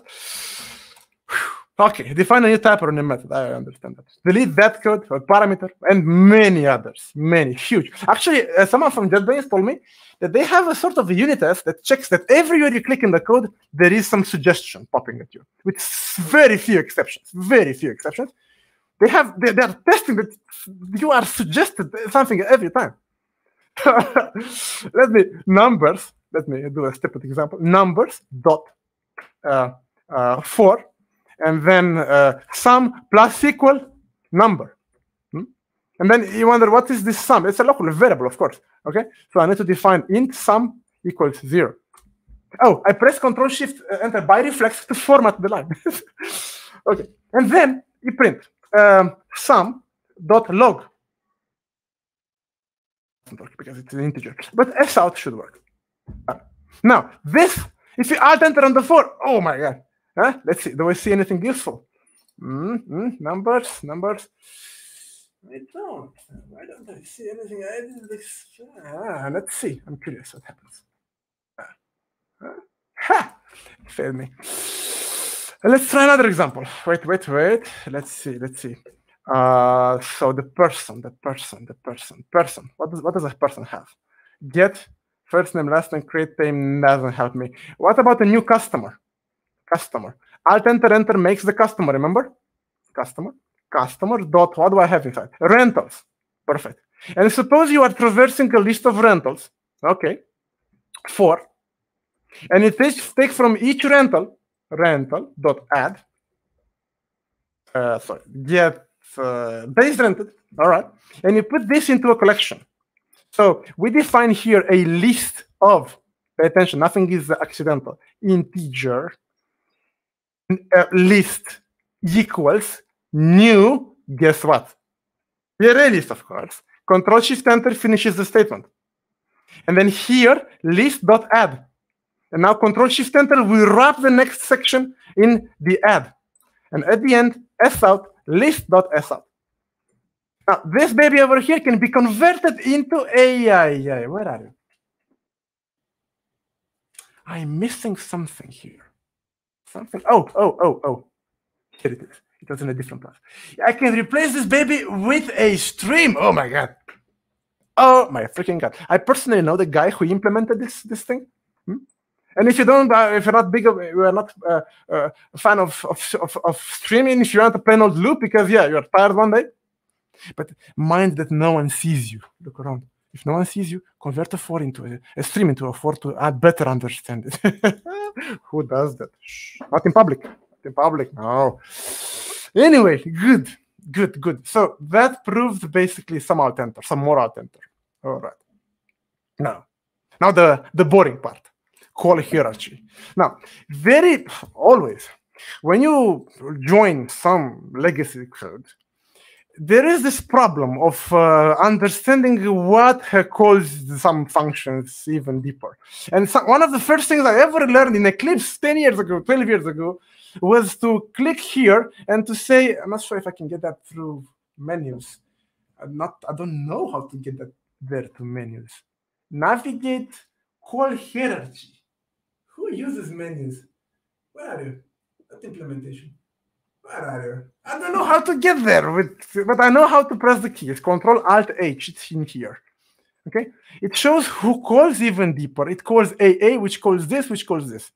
Okay, define a new type or a new method. I understand that. Delete that code or parameter and many others, many, huge. Actually, uh, someone from JetBrains told me that they have a sort of a unit test that checks that everywhere you click in the code, there is some suggestion popping at you, with very few exceptions, very few exceptions. They have they, they are testing that you are suggested something every time. let me numbers. Let me do a stupid example. Numbers dot uh, uh, for and then uh, sum plus equal number. Hmm? And then you wonder, what is this sum? It's a local variable, of course. Okay, so I need to define int sum equals zero. Oh, I press Control Shift uh, Enter by reflex to format the line. okay, and then you print um, sum dot log because it's an integer, but s out should work. Uh, now this, if you alt enter on the four, oh my god, Huh? Let's see. Do I see anything useful? Mm, mm, numbers, numbers. I don't. Why don't I see anything? I didn't this. Ah, let's see. I'm curious what happens. Ah. Ha! Failed me. Let's try another example. Wait, wait, wait. Let's see. Let's see. Uh, so the person, the person, the person, person. What does what does a person have? Get first name, last name, create name doesn't help me. What about a new customer? customer. Alt enter enter makes the customer, remember? Customer, customer dot, what do I have inside? Rentals. Perfect. And suppose you are traversing a list of rentals. Okay. Four. And it takes take from each rental, rental dot add. Uh, sorry, get uh, base rented. All right. And you put this into a collection. So we define here a list of, pay attention, nothing is accidental, integer uh, list equals new, guess what? List, of course. Control Shift Enter finishes the statement. And then here, list dot add. And now Control Shift Enter will wrap the next section in the add. And at the end, s out list dot s out. Now this baby over here can be converted into AI. Where are you? I'm missing something here. Something. Oh, oh, oh, oh. Here it is. It was in a different place. I can replace this baby with a stream. Oh my god. Oh my freaking god. I personally know the guy who implemented this this thing. And if you don't, uh, if you're not big, of, you're not uh, uh, a fan of, of, of, of, streaming, if you want to play old loop, because yeah, you're tired one day. But mind that no one sees you. Look around. If no one sees you, convert a four into a, a stream into a four to add better understand it. Who does that? Shh. Not in public. Not in public. No. Anyway, good, good, good. So that proved basically some alt enter, some more alt enter. All right. Now, now the the boring part. Call hierarchy. Now, very always when you join some legacy code, there is this problem of uh, understanding what calls some functions even deeper. And so one of the first things I ever learned in Eclipse 10 years ago, 12 years ago, was to click here and to say, I'm not sure if I can get that through menus. I'm not, I don't know how to get that there to menus. Navigate, call hierarchy. Uses menus? Where are you? What implementation? Where are you? I don't know how to get there, with, but I know how to press the keys. Control Alt H. It's in here. Okay. It shows who calls even deeper. It calls AA, which calls this, which calls this.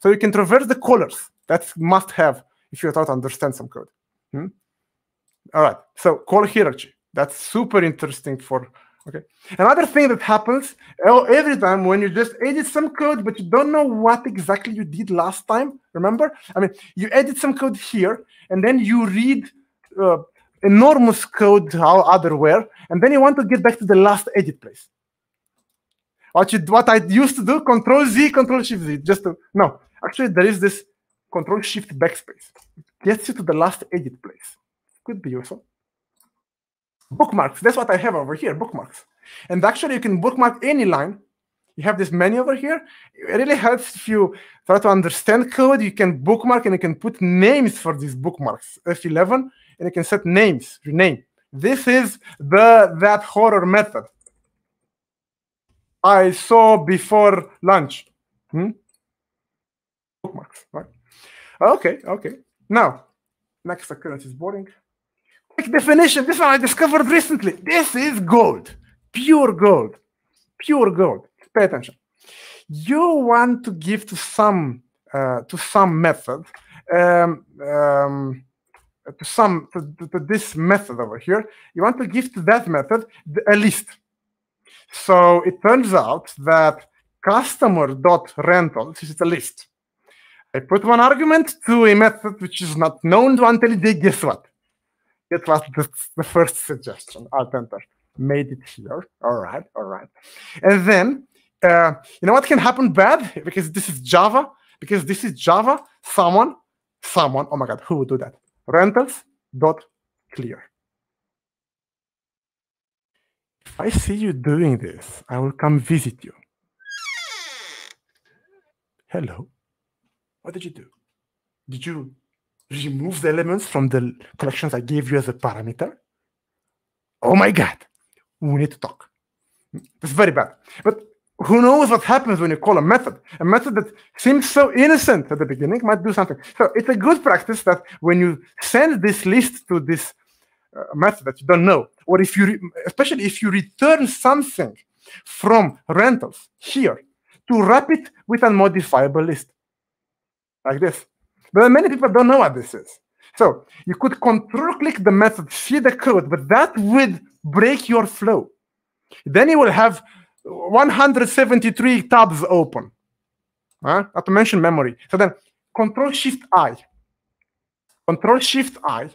So you can traverse the colors. That's must have if you to understand some code. Hmm? All right. So call hierarchy. That's super interesting for Okay. Another thing that happens every time when you just edit some code, but you don't know what exactly you did last time. Remember? I mean, you edit some code here, and then you read uh, enormous code how otherwhere, and then you want to get back to the last edit place. What you what I used to do, Control Z, Control Shift Z, just to no. Actually, there is this Control Shift backspace. It gets you to the last edit place. Could be useful. Bookmarks. That's what I have over here, bookmarks. And actually, you can bookmark any line. You have this menu over here. It really helps if you try to understand code. You can bookmark and you can put names for these bookmarks. F11, and you can set names, rename. This is the that horror method I saw before lunch. Hmm? Bookmarks, right? Okay, okay. Now, next occurrence is boring. Definition. This one I discovered recently. This is gold, pure gold, pure gold. Pay attention. You want to give to some uh, to some method um, um, to some to, to, this method over here. You want to give to that method a list. So it turns out that customer.rentals is a list. I put one argument to a method which is not known to IntelliJ Guess what? It was the, the first suggestion. Alt enter. Made it here. All right, all right. And then, uh, you know what can happen bad? Because this is Java. Because this is Java. Someone, someone. Oh my God, who would do that? Rentals dot clear. If I see you doing this, I will come visit you. Hello. What did you do? Did you remove the elements from the collections I gave you as a parameter? Oh my God, we need to talk. It's very bad. But who knows what happens when you call a method? A method that seems so innocent at the beginning might do something. So it's a good practice that when you send this list to this uh, method that you don't know, or if you, especially if you return something from rentals here, to wrap it with a modifiable list like this. But many people don't know what this is. So you could control click the method, see the code, but that would break your flow. Then you will have 173 tabs open. Huh? Not to mention memory. So then control shift I. Control shift I,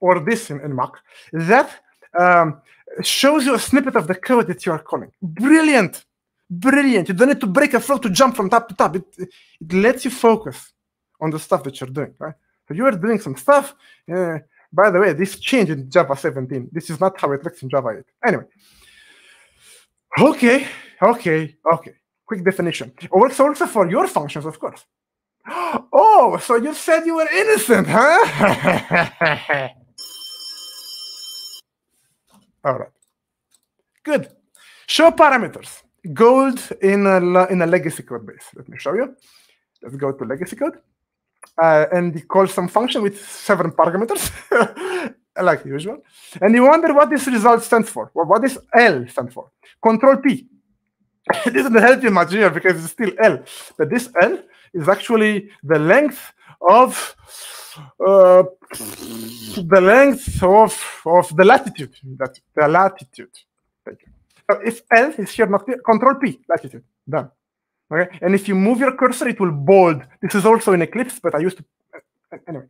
or this in, in Mac, that um, shows you a snippet of the code that you are calling. Brilliant. Brilliant. You don't need to break a flow to jump from tab to tab. It, it lets you focus on the stuff that you're doing, right? So you are doing some stuff. Uh, by the way, this changed in Java 17. This is not how it looks in Java 8. Anyway. Okay, okay, okay. Quick definition. It works also for your functions, of course. Oh, so you said you were innocent, huh? All right. Good. Show parameters. Gold in a, in a legacy code base. Let me show you. Let's go to legacy code uh, and he calls some function with seven parameters, like usual. And you wonder what this result stands for. Well, what does L stand for? Control P. it doesn't help you much here because it's still L. But this L is actually the length of uh, the length of of the latitude. That the latitude. Thank you. So if L is here not Control P, latitude. Done. Okay, and if you move your cursor, it will bold. This is also in Eclipse, but I used to anyway.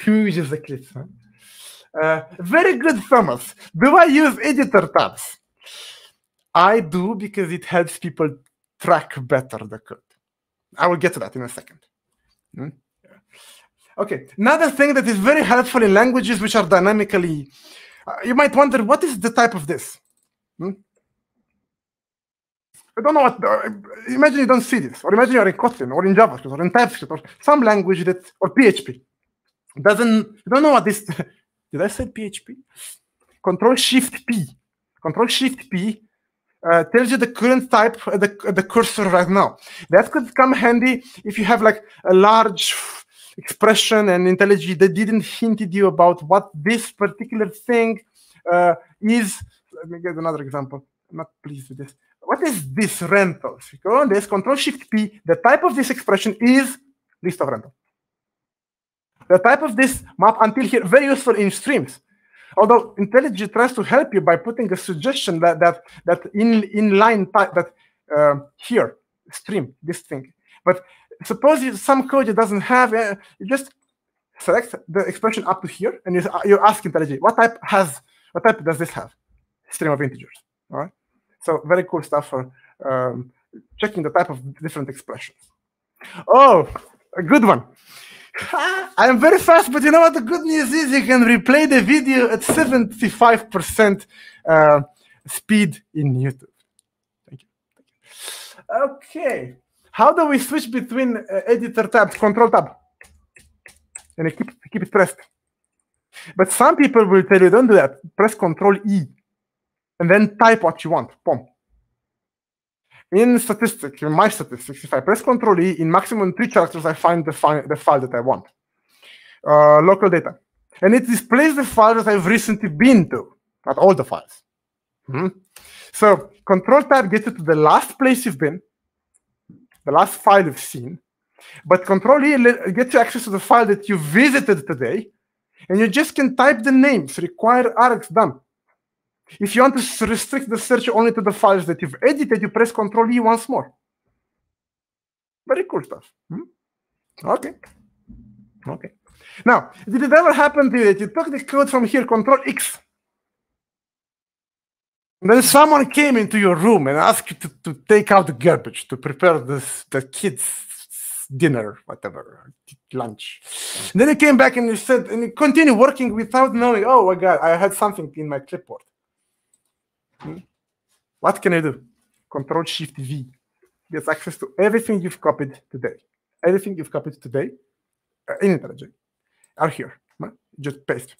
Who uses Eclipse? Huh? Uh, very good, Thomas. Do I use editor tabs? I do because it helps people track better the code. I will get to that in a second. Hmm? Okay, another thing that is very helpful in languages which are dynamically, uh, you might wonder, what is the type of this? Hmm? I don't know what. Uh, imagine you don't see this, or imagine you're in Kotlin, or in JavaScript, or in TypeScript, or some language that, or PHP. Doesn't you don't know what this? did I say PHP? Control Shift P. Control Shift P uh, tells you the current type at the, at the cursor right now. That could come handy if you have like a large expression and IntelliJ that didn't hinted you about what this particular thing uh, is. Let me get another example. I'm not pleased with this what is this rental? If you go on this, Control Shift P, the type of this expression is list of rental. The type of this map until here, very useful in streams. Although IntelliJ tries to help you by putting a suggestion that that that in inline type that uh, here stream this thing. But suppose you, some code it doesn't have, uh, you just select the expression up to here, and you you ask IntelliJ what type has what type does this have? Stream of integers. All right. So very cool stuff for um, checking the type of different expressions. Oh, a good one. I am very fast, but you know what? The good news is you can replay the video at 75% uh, speed in YouTube. Thank you. Okay. How do we switch between uh, editor tabs, control tab? And I keep, keep it pressed. But some people will tell you, don't do that. Press control E and then type what you want. Boom. In statistics, in my statistics, if I press Control E, in maximum three characters, I find the, fi the file that I want. Uh, local data. And it displays the file that I've recently been to, not all the files. Mm -hmm. So Control Tab gets you to the last place you've been, the last file you've seen, but Control E gets you access to the file that you visited today, and you just can type the names, require args done. If you want to restrict the search only to the files that you've edited, you press Control E once more. Very cool stuff. Hmm? Okay. Okay. Now, did it ever happen to you that you took the code from here, Control X, then someone came into your room and asked you to, to take out the garbage to prepare this, the kids' dinner, whatever, lunch. And then you came back and you said, and you continue working without knowing, oh my God, I had something in my clipboard. What can I do? Control Shift V gets access to everything you've copied today. Everything you've copied today uh, in IntelliJ are here. Just paste.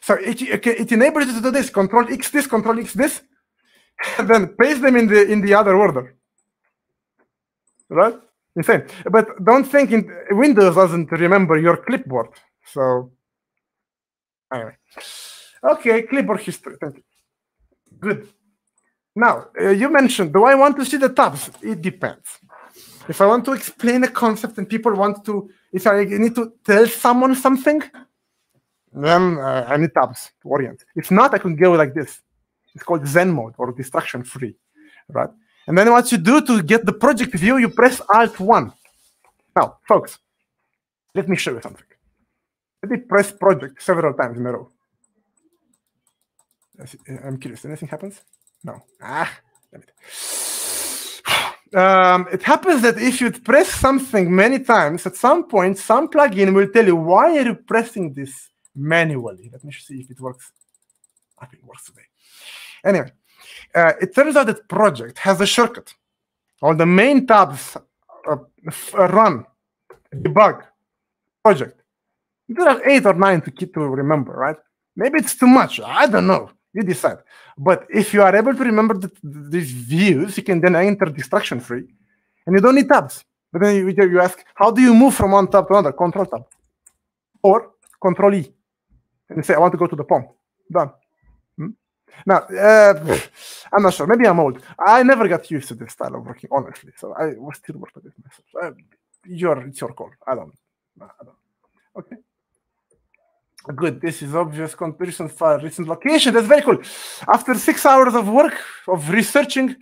So it, it enables you to do this. Control X this, Control X this, and then paste them in the in the other order. Right? Insane. But don't think in, Windows doesn't remember your clipboard. So anyway. Okay, clipboard history. Thank you. Good. Now, uh, you mentioned, do I want to see the tabs? It depends. If I want to explain a concept and people want to, if I need to tell someone something, then uh, I need tabs to orient. If not, I can go like this. It's called Zen mode or distraction free, right? And then what you do to get the project view, you press Alt 1. Now, folks, let me show you something. Let me press project several times in a row. I'm curious. Anything happens? No. Ah, damn it. Um, it happens that if you press something many times, at some point, some plugin will tell you why are you pressing this manually. Let me see if it works. I think it works today. Anyway, uh, it turns out that project has a shortcut. All the main tabs uh, run, debug, project. There are eight or nine to keep to remember, right? Maybe it's too much. I don't know. You decide. But if you are able to remember the, these views, you can then enter distraction free, and you don't need tabs. But then you, you ask, how do you move from one tab to another? Control tab, or Control E, and you say, I want to go to the POM. Done. Hmm? Now, uh, I'm not sure. Maybe I'm old. I never got used to this style of working, honestly. So I will still work with myself. Uh, your, it's your call. I don't. I don't. Okay. Good. This is obvious comparison for recent location. That's very cool. After six hours of work of researching,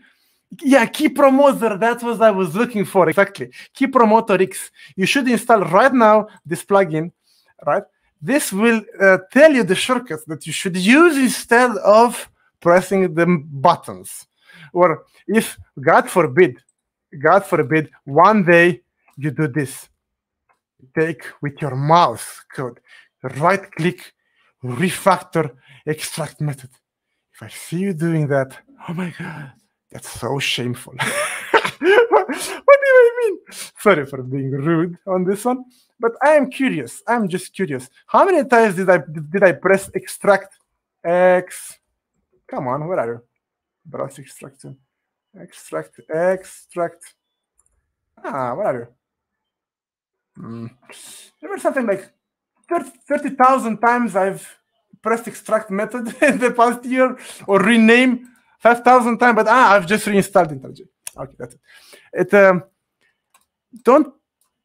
yeah, Key Promoter. That's what I was looking for exactly. Key Promoter X. You should install right now this plugin, right? This will uh, tell you the shortcuts that you should use instead of pressing the buttons. Or if, God forbid, God forbid, one day you do this. Take with your mouse code right click, refactor, extract method. If I see you doing that, oh my God, that's so shameful. what, what do I mean? Sorry for being rude on this one, but I am curious. I'm just curious. How many times did I did I press extract X? Come on, where are you? Browse extraction. Extract, extract. Ah, where are you? Hmm. There was something like 30,000 times I've pressed extract method in the past year or rename 5,000 times, but ah, I've just reinstalled IntelliJ. Okay, that's it. It um, don't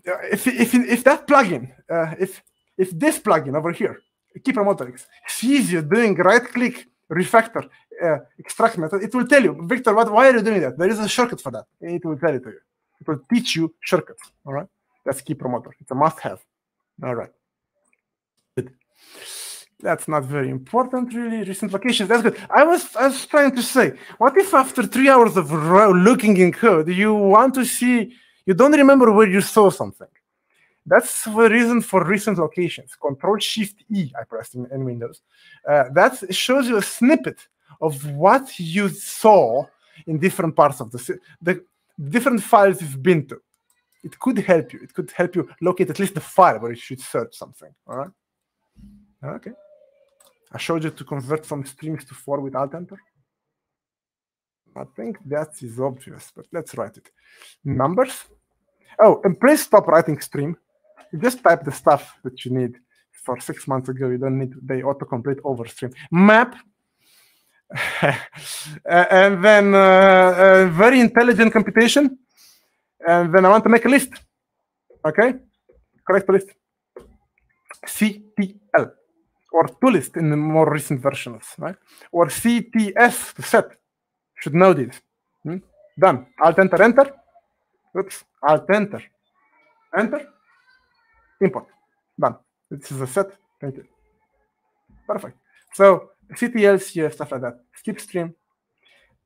if if if that plugin uh, if if this plugin over here, Key Promoter X, sees you doing right click refactor uh, extract method, it will tell you, Victor, what why are you doing that? There is a shortcut for that. It will tell it to you. It will teach you shortcuts. All right, that's Key Promoter. It's a must-have. All right. That's not very important, really. Recent locations, that's good. I was, I was trying to say, what if after three hours of looking in code, you want to see, you don't remember where you saw something? That's the reason for recent locations. Control Shift E, I pressed in, in Windows. Uh, that shows you a snippet of what you saw in different parts of the, the different files you've been to. It could help you. It could help you locate at least the file where you should search something. All right. Okay. I showed you to convert from strings to four with Alt Enter. I think that is obvious, but let's write it. Numbers. Oh, and please stop writing stream. Just type the stuff that you need. For six months ago, you don't need they autocomplete over stream. Map. and then uh, very intelligent computation. And then I want to make a list. Okay? Correct list. CTL or to list in the more recent versions, right? Or CTS to set. Should know this. Hmm? Done. Alt enter enter. Oops. Alt enter. Enter. Import. Done. This is a set. Thank you. Perfect. So CTLs here, stuff like that. Skip stream.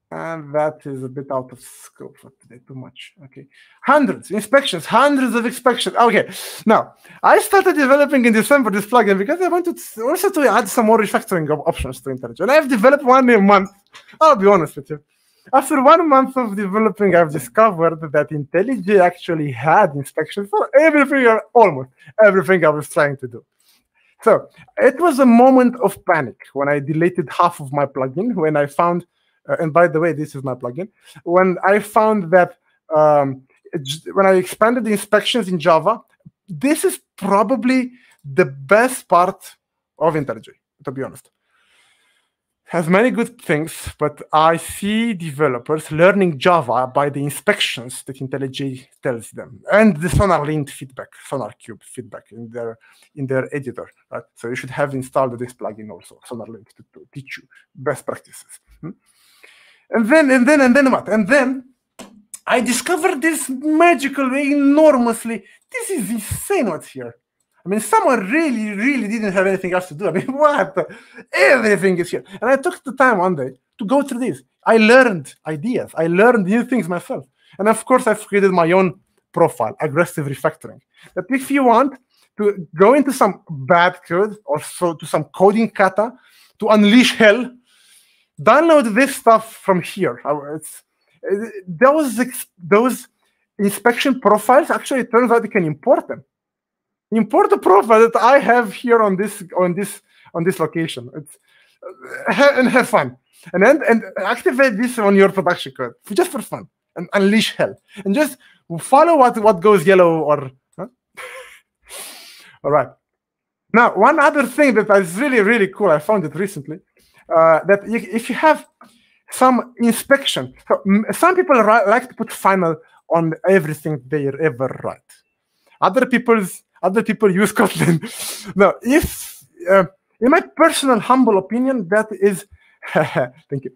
And that is a bit out of scope for today, too much. Okay. Hundreds, inspections, hundreds of inspections. Okay. Now, I started developing in December this plugin because I wanted also to add some more refactoring of options to IntelliJ. And I've developed one in a month. I'll be honest with you. After one month of developing, I've discovered that IntelliJ actually had inspections for everything, almost everything I was trying to do. So it was a moment of panic when I deleted half of my plugin, when I found and by the way, this is my plugin. When I found that um, when I expanded the inspections in Java, this is probably the best part of IntelliJ, to be honest. Has many good things, but I see developers learning Java by the inspections that IntelliJ tells them, and the SonarLint feedback, SonarQube feedback in their in their editor. Right? So you should have installed this plugin also, SonarLint, to, to teach you best practices. Hmm? And then, and then, and then what? And then I discovered this magical way enormously. This is insane what's here. I mean, someone really, really didn't have anything else to do. I mean, what? Everything is here. And I took the time one day to go through this. I learned ideas. I learned new things myself. And of course, I've created my own profile, aggressive refactoring. That if you want to go into some bad code or so to some coding kata to unleash hell, download this stuff from here. Uh, it's, uh, those those inspection profiles actually it turns out you can import them. Import the profile that I have here on this on this on this location. It's uh, and have fun. And then and activate this on your production code just for fun and unleash hell. And just follow what what goes yellow or huh? all right. Now, one other thing that is really, really cool, I found it recently, uh, that if you have some inspection, so some people like to put final on everything they ever write. Other people's other people use Kotlin. now, if uh, in my personal humble opinion, that is thank you.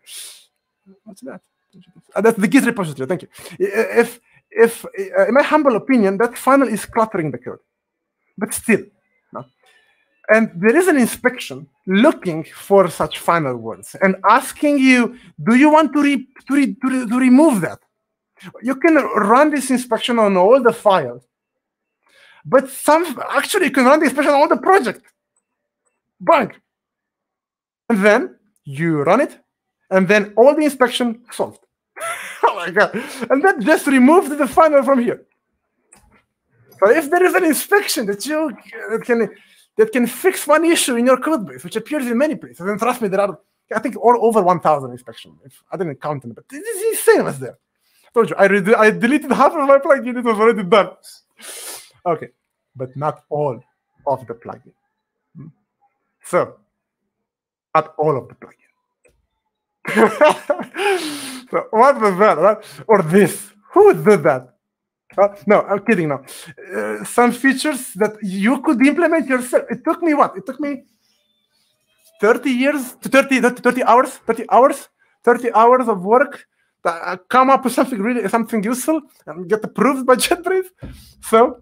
What's that? Uh, that's the Git repository. Thank you. If if uh, in my humble opinion, that final is cluttering the code, but still, and there is an inspection looking for such final words and asking you, do you want to, re to, re to, re to remove that? You can run this inspection on all the files, but some actually you can run the inspection on all the project. Bang. And then you run it, and then all the inspection solved. oh my god. And that just removed the final from here. So if there is an inspection that you can that can fix one issue in your code base, which appears in many places. And trust me, there are, I think, all over 1,000 inspections. If I didn't count them, but this is insane what's there. I told you, I, I deleted half of my plugin. It was already done. Okay, but not all of the plugin. Hmm? So, not all of the plugin. so what was that, right? Or this? Who did that? Uh, no, I'm kidding now. Uh, some features that you could implement yourself. It took me what? It took me 30 years to 30, 30 hours, 30 hours, 30 hours of work to come up with something really, something useful and get approved by JetBrains. So,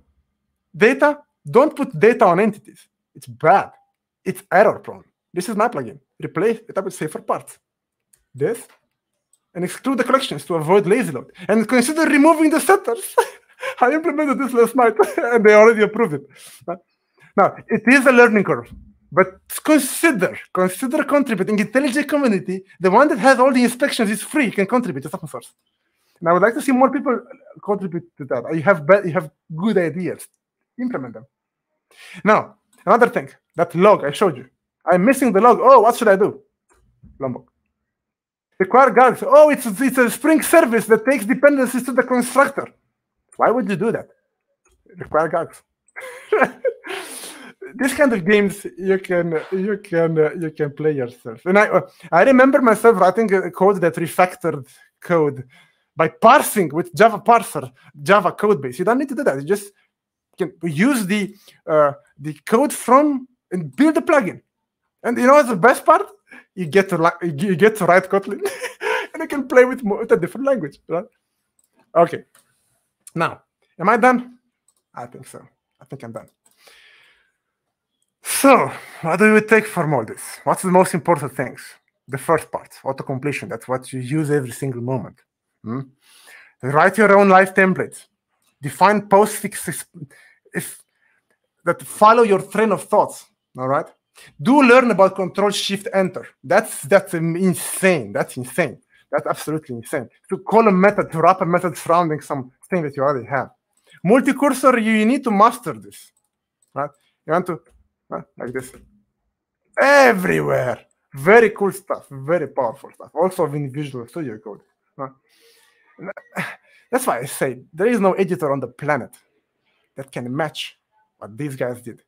data, don't put data on entities. It's bad. It's error prone. This is my plugin. Replace it up with safer parts. This and exclude the collections to avoid lazy load. And consider removing the setters. I implemented this last night and they already approved it. Now, it is a learning curve, but consider, consider contributing. IntelliJ community, the one that has all the inspections is free, can contribute. It's open source. And I would like to see more people contribute to that. You have you have good ideas. Implement them. Now, another thing, that log I showed you. I'm missing the log. Oh, what should I do? Lombok. Require args. Oh, it's, it's a Spring service that takes dependencies to the constructor. Why would you do that? Require guards. this kind of games you can you can uh, you can play yourself. And I uh, I remember myself writing a code that refactored code by parsing with Java parser Java code base. You don't need to do that. You just can use the uh, the code from and build a plugin. And you know what's the best part? You get to you get to write Kotlin, and you can play with, with a different language, right? Okay. Now, am I done? I think so. I think I'm done. So, what do we take from all this? What's the most important things? The first part, auto completion. That's what you use every single moment. Hmm? Write your own live templates. Define postfixes if that follow your train of thoughts. All right. Do learn about Control Shift Enter. That's that's insane. That's insane. That's absolutely insane. To call a method, to wrap a method surrounding something that you already have. Multi-cursor, you need to master this. Right? You want to right? like this. Everywhere. Very cool stuff. Very powerful stuff. Also in Visual Studio Code. That's why I say there is no editor on the planet that can match what these guys did.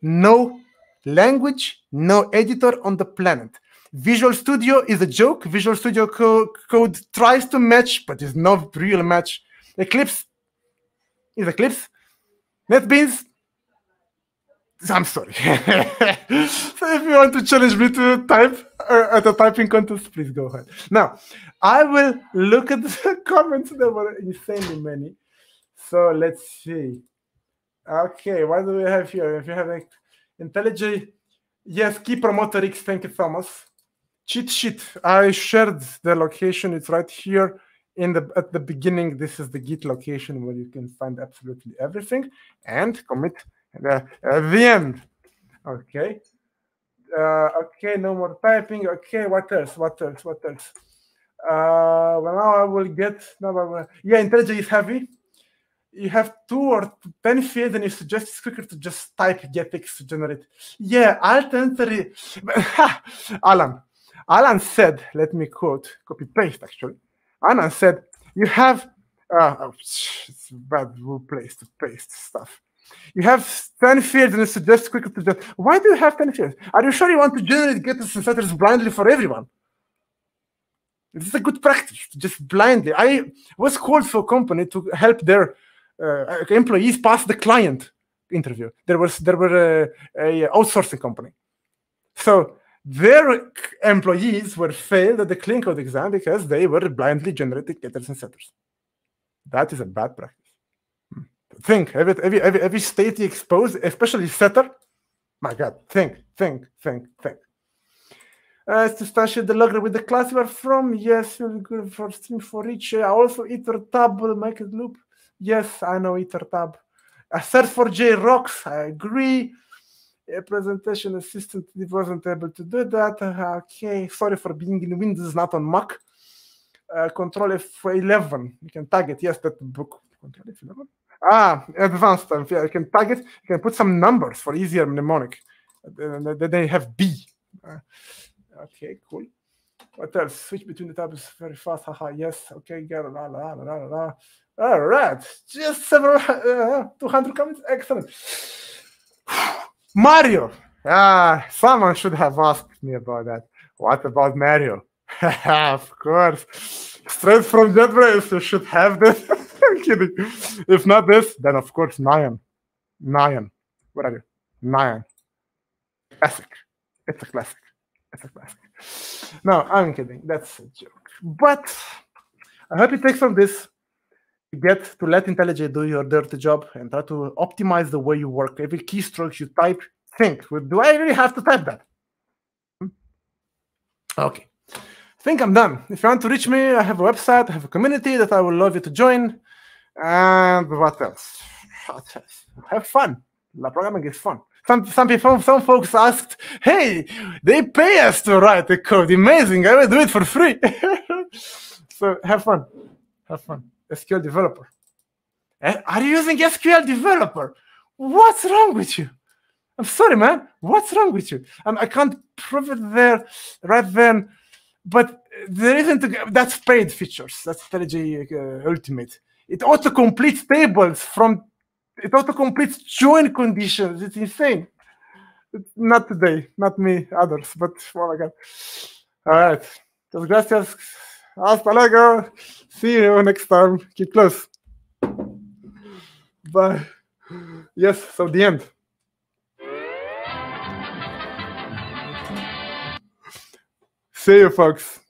No language, no editor on the planet. Visual Studio is a joke. Visual Studio co Code tries to match, but is not real match. Eclipse is Eclipse. NetBeans, I'm sorry. so if you want to challenge me to type uh, at a typing contest, please go ahead. Now, I will look at the comments. There were insanely many. So let's see. Okay, what do we have here? If you have IntelliJ, yes, key promoter X, thank you, Thomas. Cheat sheet, I shared the location. It's right here in the at the beginning. This is the Git location where you can find absolutely everything and commit the, at the end. Okay. Uh, okay, no more typing. Okay, what else? What else? What else? Uh, well, now I will get. No, yeah, IntelliJ is heavy you have two or ten fields and you suggest it's quicker to just type getx to generate. Yeah, Alt Enter. Alan. Alan said, let me quote, copy paste actually. Alan said, you have, uh, oh, it's a bad place to paste stuff. You have 10 fields and you suggest quicker to just, why do you have 10 fields? Are you sure you want to generate getters and setters blindly for everyone? This is a good practice, just blindly. I was called for a company to help their uh, employees pass the client interview. There was there were a, a outsourcing company, so their employees were failed at the clinical exam because they were blindly generating getters and setters. That is a bad practice. Think every every every, every state you expose, especially setter. My God, think, think, think, think. Uh, to start the logger with the class you are from. Yes, good for stream for each. Uh, also, iter tab will make it loop. Yes, I know iter tab. A search for J rocks. I agree. A presentation assistant wasn't able to do that. Okay, sorry for being in Windows, not on Mac. Uh, control F11. You can tag it. Yes, that book. Control F11. Ah, advanced stuff. Yeah, you can tag it. You can put some numbers for easier mnemonic. Then they have B. Uh, okay, cool. What else? Switch between the tabs very fast. Haha, yes. Okay, got la la la la la. All right, just several uh, 200 comments. Excellent. Mario. Ah, someone should have asked me about that. What about Mario? of course. Straight from the JetBrains, you should have this. I'm kidding. If not this, then of course Nyan. Nyan. What are you? Nyan. Classic. It's a classic. It's a classic. No, I'm kidding. That's a joke. But I hope you take from this get to let IntelliJ do your dirty job and try to optimize the way you work. Every keystroke you type, think, do I really have to type that? Hmm? Okay. I think I'm done. If you want to reach me, I have a website, I have a community that I would love you to join. And what else? What else? Have fun. La programming is fun. Some some people, some folks asked, "Hey, they pay us to write the code. Amazing! I will do it for free." so have fun, have fun. SQL developer. Eh, Are you using SQL developer? What's wrong with you? I'm sorry, man. What's wrong with you? Um, I can't prove it there right then, but there isn't. A, that's paid features. That's IntelliJ uh, Ultimate. It auto completes tables from. It auto completes join conditions. It's insane. Not today, not me, others. But oh my god! All right. Gracias. Hasta luego. See you next time. Keep close. Bye. Yes. So the end. See you, folks.